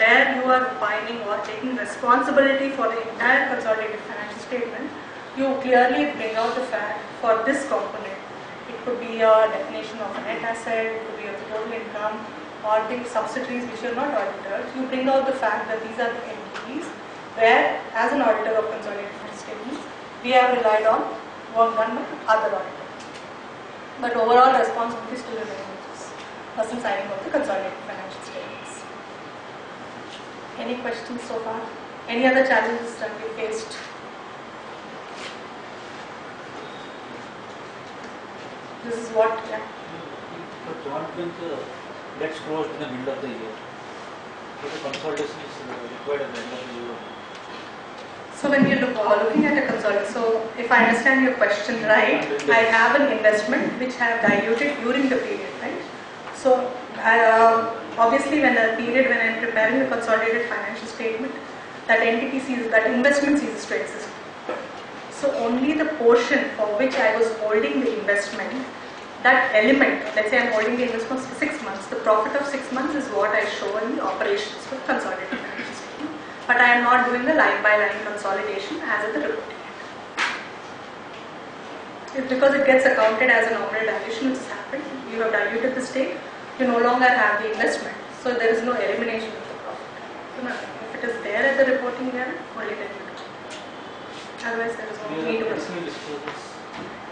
where you are finding or taking responsibility for the entire consolidated financial statement, you clearly bring out the fact for this component. It could be a definition of a net asset, it could be of total income, or the subsidiaries which are not audited. You bring out the fact that these are the entities where, as an auditor of consolidated financial statements, we have relied on work done by other auditors. But overall responsibility still remains person signing off the consolidated financial statements. Any questions so far? Any other challenges that we faced? This is what, yeah. The joint venture gets closed in the middle of the year. So the consolidation is required at the end of the year. So when you're look, uh, looking at a consolidated, so if I understand your question right, I have an investment which I have diluted during the period, right? So I, uh, obviously when the period when I'm preparing the consolidated financial statement, that entity ceases, that investment ceases to exist. So only the portion for which I was holding the investment, that element, let's say I'm holding the investment for six months, the profit of six months is what I show in the operations for consolidated financial statement. But I am not doing the line by line consolidation as at the reporting end. Because it gets accounted as a nominal dilution which has happened. You have diluted the stake, you no longer have the investment. So there is no elimination of the profit. If it is there at the reporting end, only then you do. Otherwise there is no need to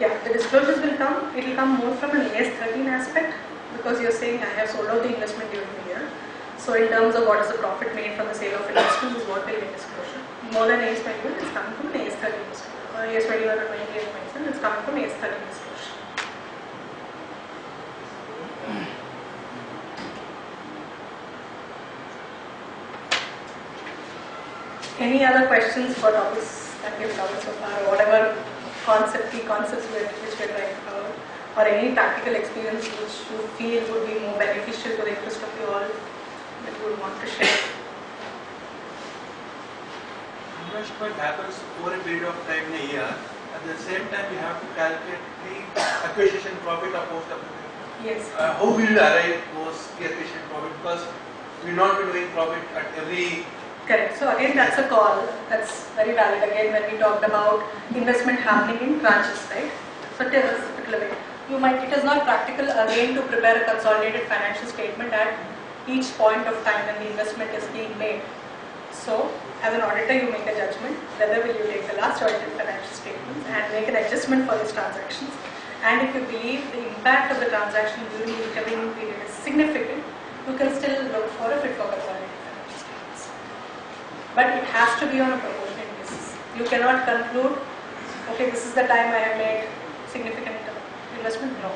yeah, the disclosures will come, it will come more from an AS 13 aspect because you are saying I have sold out the investment during the year. So in terms of what is the profit made from the sale of investments is what will be disclosure. More than AS 21 is coming from AS 13 disclosure. Uh, AS 21 or 28 27 coming from AS 13 disclosure. Any other questions for topics that we've covered so far, whatever concept, key concepts which we're trying to cover, or any practical experience which you feel would be more beneficial to the interest of you all that you would want to share? Investment happens over a period of time in a year. At the same time, you have to calculate the acquisition profit or post acquisition. Yes. Uh, how will you arrive those the acquisition profit? Because we will not be doing profit at every. Correct. So again, that's a call. That's very valid. Again, when we talked about investment happening in tranches, right? So tell us a little bit. You might. It is not practical again to prepare a consolidated financial statement at each point of time when the investment is being made. So, as an auditor, you make a judgment whether will you take the last audited financial statements and make an adjustment for these transactions. And if you believe the impact of the transaction during the intervening period is significant, you can still look for a fit for statements. But it has to be on a proportionate basis. You cannot conclude, okay, this is the time I have made significant investment. No.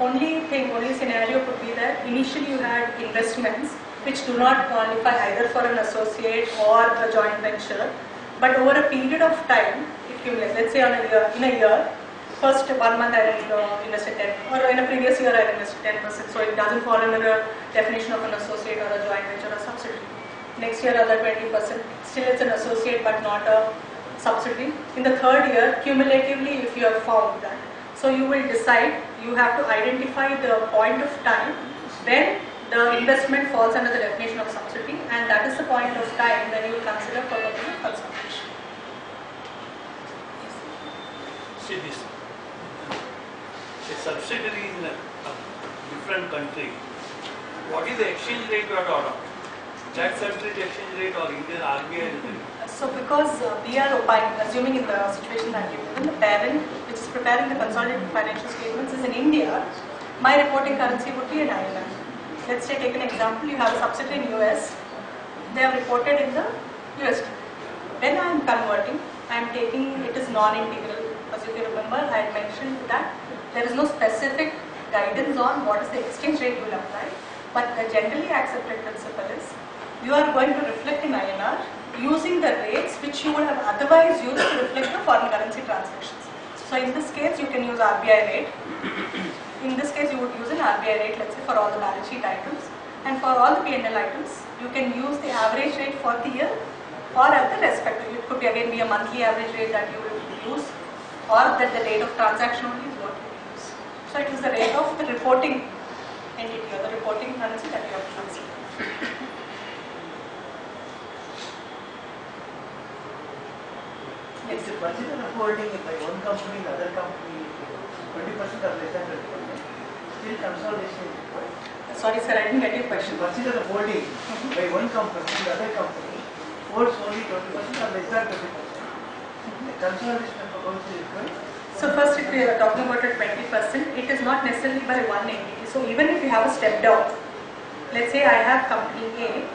Only thing, only scenario could be that initially you had investments which do not qualify either for an associate or a joint venture. But over a period of time, if you let's say on a year, in a year, first one month I uh, invested 10, or in a previous year I invested 10 percent, so it doesn't fall under the definition of an associate or a joint venture or subsidiary. Next year another 20 percent, still it's an associate but not a subsidiary. In the third year, cumulatively, if you have found that, so you will decide. You have to identify the point of time when the investment falls under the definition of subsidy and that is the point of time when you will consider for purpose of consolidation. See this, a subsidiary in a a different country, what is the exchange rate you have to adopt? That subsidiary exchange rate or Indian RBI So because uh, we are opining, assuming in the situation that you live the parent which is preparing the consolidated financial statements is in India, my reporting currency would be in INR. Let's say take an example, you have a subsidiary in US, they have reported in the USD. When I am converting, I am taking, it is non-integral. As you you remember, I had mentioned that there is no specific guidance on what is the exchange rate you will apply, but the generally accepted principle is you are going to reflect in INR using the rates which you would have otherwise used to reflect the foreign currency transactions. So in this case, you can use RBI rate. In this case, you would use an RBI rate, let's say for all the balance sheet items. And for all the P&L items, you can use the average rate for the year or at the respective. It could be again be a monthly average rate that you will use or that the date of transaction only is what you use. So it is the rate of the reporting entity or the reporting currency that you have to consider. If you consider the holding by one company, the other company, twenty percent or less than twenty percent, still consolidation is required. Sorry sir, I didn't get your question. you consider the holding by one company, the other company holds only twenty percent or less than twenty percent, the consolidation of accounts is required. So first if we are talking about a 20%, it is not necessarily by one entity. So even if you have a step down, let's say I have company A,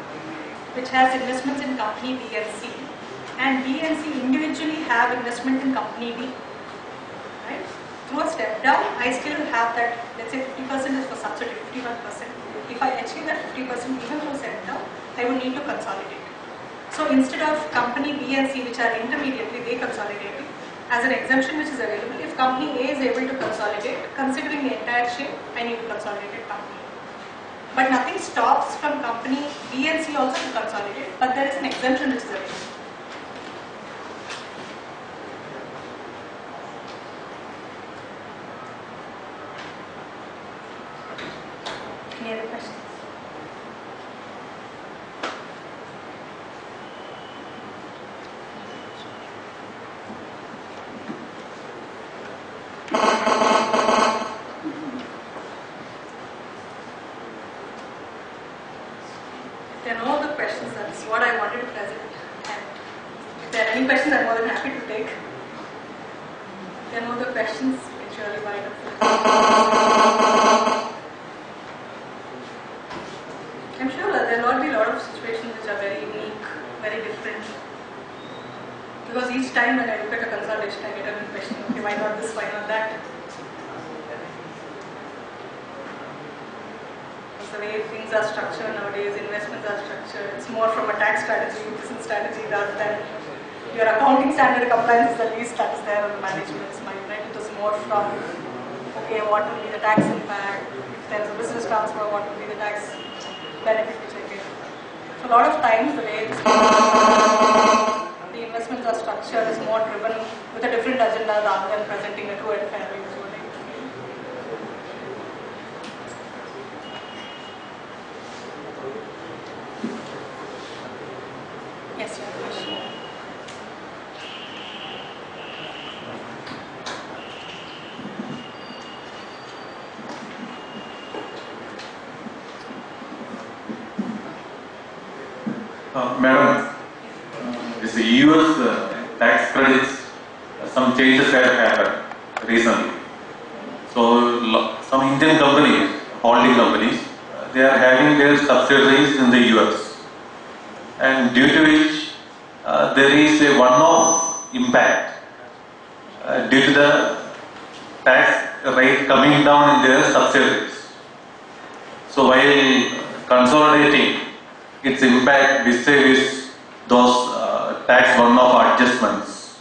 which has investments in company B and C, and B and C individually have investment in company B, right? Through a step down, I still have that, let's say 50% is for subsidy, 51%. If I achieve that 50% even through step down, I would need to consolidate. So instead of company B and C, which are intermediately, they consolidating, as an exemption which is available, if company A is able to consolidate, considering the entire chain, I need to consolidate company But nothing stops from company B and C also to consolidate, but there is an exemption which is available. Consolidating its impact vis-a-vis those uh, tax one-off adjustments.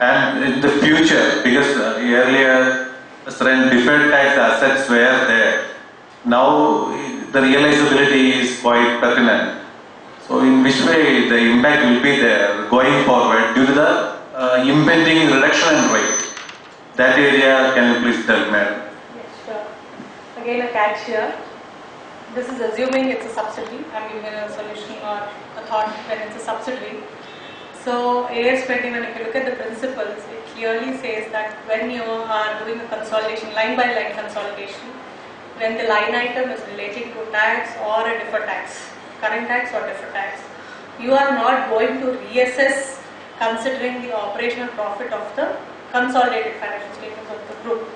And in the future, because uh, earlier certain deferred tax assets were there, now the realizability is quite pertinent. So in which way the impact will be there going forward due to the uh, impending reduction in rate? That area, can you please tell, me? Yes, sure. Again, a catch here. This is assuming it's a subsidy. I'm giving a solution or a thought when it's a subsidiary. So AS 21, if you look at the principles, it clearly says that when you are doing a consolidation, line by line consolidation, when the line item is related to tax or a deferred tax, current tax or deferred tax, you are not going to reassess considering the operational profit of the consolidated financial statements of the group.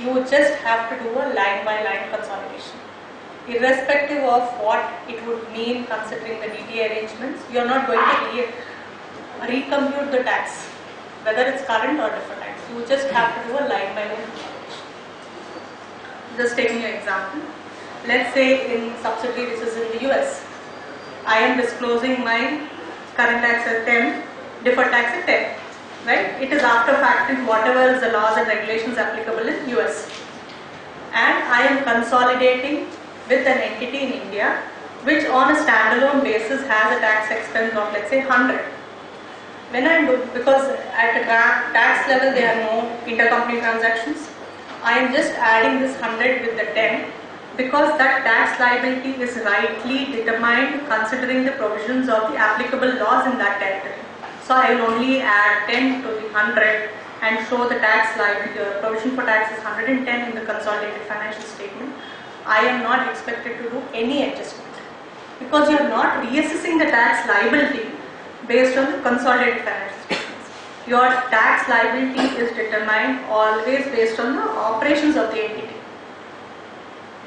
You just have to do a line by line consolidation. Irrespective of what it would mean considering the DTA arrangements, you are not going to re- recompute the tax, whether it's current or deferred tax. You just have to do a line by line. Just taking an example, let's say in subsidiary which is in the US, I am disclosing my current tax at 10, deferred tax at 10, right? It is after factoring whatever is the laws and regulations applicable in US. And I am consolidating with an entity in India which on a standalone basis has a tax expense of let's say 100. When I do, because at a tax level there are no intercompany transactions, I am just adding this 100 with the 10 because that tax liability is rightly determined considering the provisions of the applicable laws in that territory. So I will only add 10 to the 100 and show the tax liability or provision for tax is 110 in the consolidated financial statement. I am not expected to do any adjustment because you are not reassessing the tax liability based on the consolidated financial statements. Your tax liability is determined always based on the operations of the entity.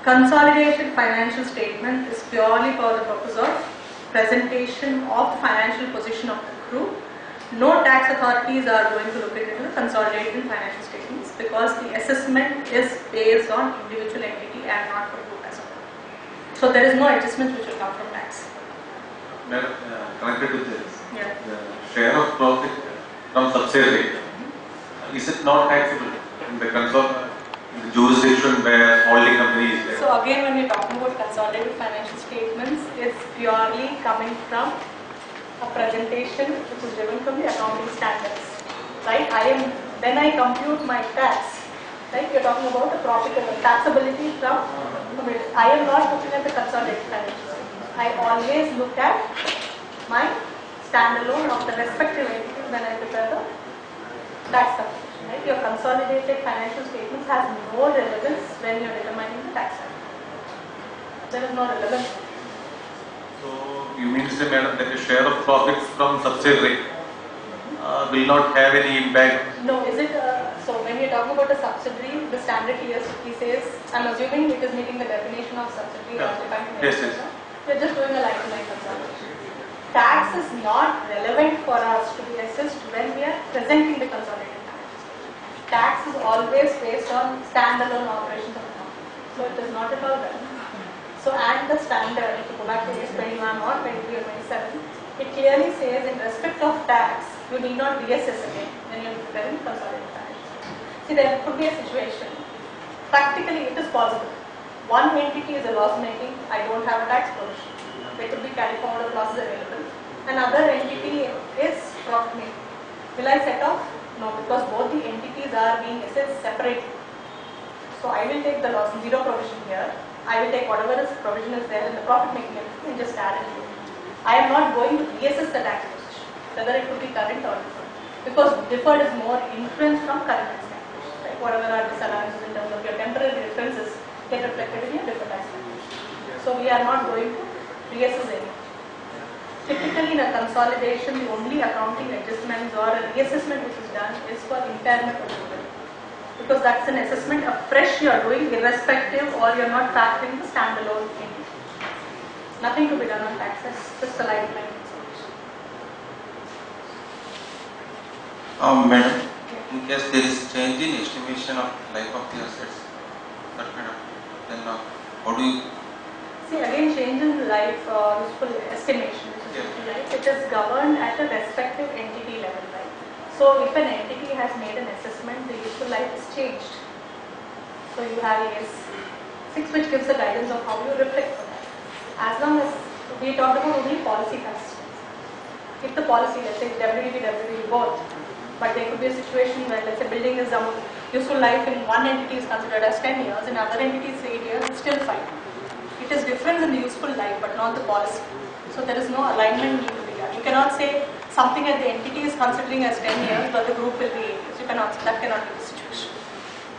Consolidated financial statement is purely for the purpose of presentation of the financial position of the group. No tax authorities are going to look into the consolidated financial statements because the assessment is based on individual entity and not for group as a whole. So there is no adjustment which will come from tax. Madam, uh, connected with this, Yeah. the share of profit from subsidiary, is it not taxable in the consol, in the jurisdiction where holding company is there? So again, when we're talking about consolidated financial statements, it's purely coming from a presentation which is driven from the accounting standards, right? I am, when I compute my tax, right, you're talking about the profit and the taxability from. I am not looking at the consolidated financial statements. I always look at my standalone of the respective entities when I prepare the tax calculation, right? Your consolidated financial statements has no relevance when you're determining the tax rate. There is no relevance. So you mean to say, madam, that the share of profits from subsidiary uh, will not have any impact? No, is it, uh, so when you're talking about a subsidiary, the standard here, he says, I'm assuming it is meeting the definition of subsidiary as Yeah. defined in Yes, yes. We're just doing a line to line consolidation. Tax is not relevant for us to be assessed when we are presenting the consolidated financial statement. Tax is always based on standalone operations of the company. So it is not at all relevant. So at the standard, if you go back to AS 21 or 23 or 27, it clearly says in respect of tax, you need not reassess again when you're preparing consolidated. See, there could be a situation. Practically, it is possible. One entity is a loss making, I don't have a tax provision. There could be carry forward losses available. Another entity is profit making. Will I set off? No, because both the entities are being assessed separately. So I will take the loss, zero provision here. I will take whatever is provision is there in the profit making entity and just add it. I am not going to reassess the tax position, whether it could be current or deferred. Because deferred is more influence from current? Whatever are disallowances in terms of your temporary differences get reflected in your deferred tax. So we are not going to reassess any. Typically in a consolidation, the only accounting adjustments or a reassessment which is done is for impairment of goodwill. Because that's an assessment afresh you are doing irrespective or you are not factoring the standalone entity. Nothing to be done on taxes, just a line line consolidation. Um, madam, in case there is change in estimation of life of the assets, that kind of, then uh, how do you, See again change in life uh, useful estimation which is Yeah. life, it is governed at a respective entity level, right? So if an entity has made an assessment, the useful life is changed. So you have AS 6 which gives the guidance of how you reflect for that. As long as we talked about only policy constraints. If the policy, let's say WDV, WDV both, but there could be a situation where let's say building is um, useful life in one entity is considered as 10 years, in other entities 8 years, it's still fine. It is different in the useful life but not the policy. So there is no alignment need to be done. You cannot say something at the entity is considering as 10 years but the group will be 8 years. You cannot, that cannot be the situation.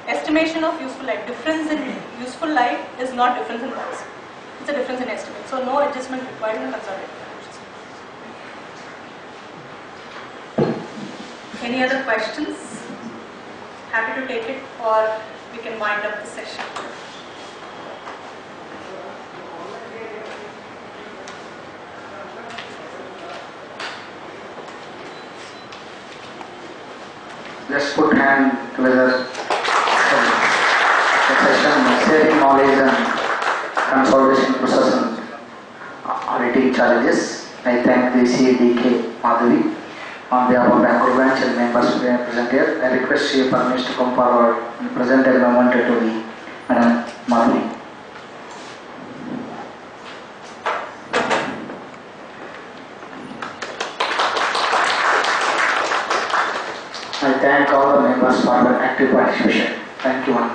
Estimation of useful life. Difference in useful life is not difference in policy. It's a difference in estimate. So no adjustment required in the consolidated financials. Any other questions? Happy to take it or we can wind up the session. Let's put hand together. The session sharing knowledge and consolidation process and auditing challenges. I thank the CDK Madhavi on behalf of Bangalore branch and members present here. I request Shri Parmesh to come forward and present a memento to the Madam Madhavi. I thank all the members for their active participation. Thank you once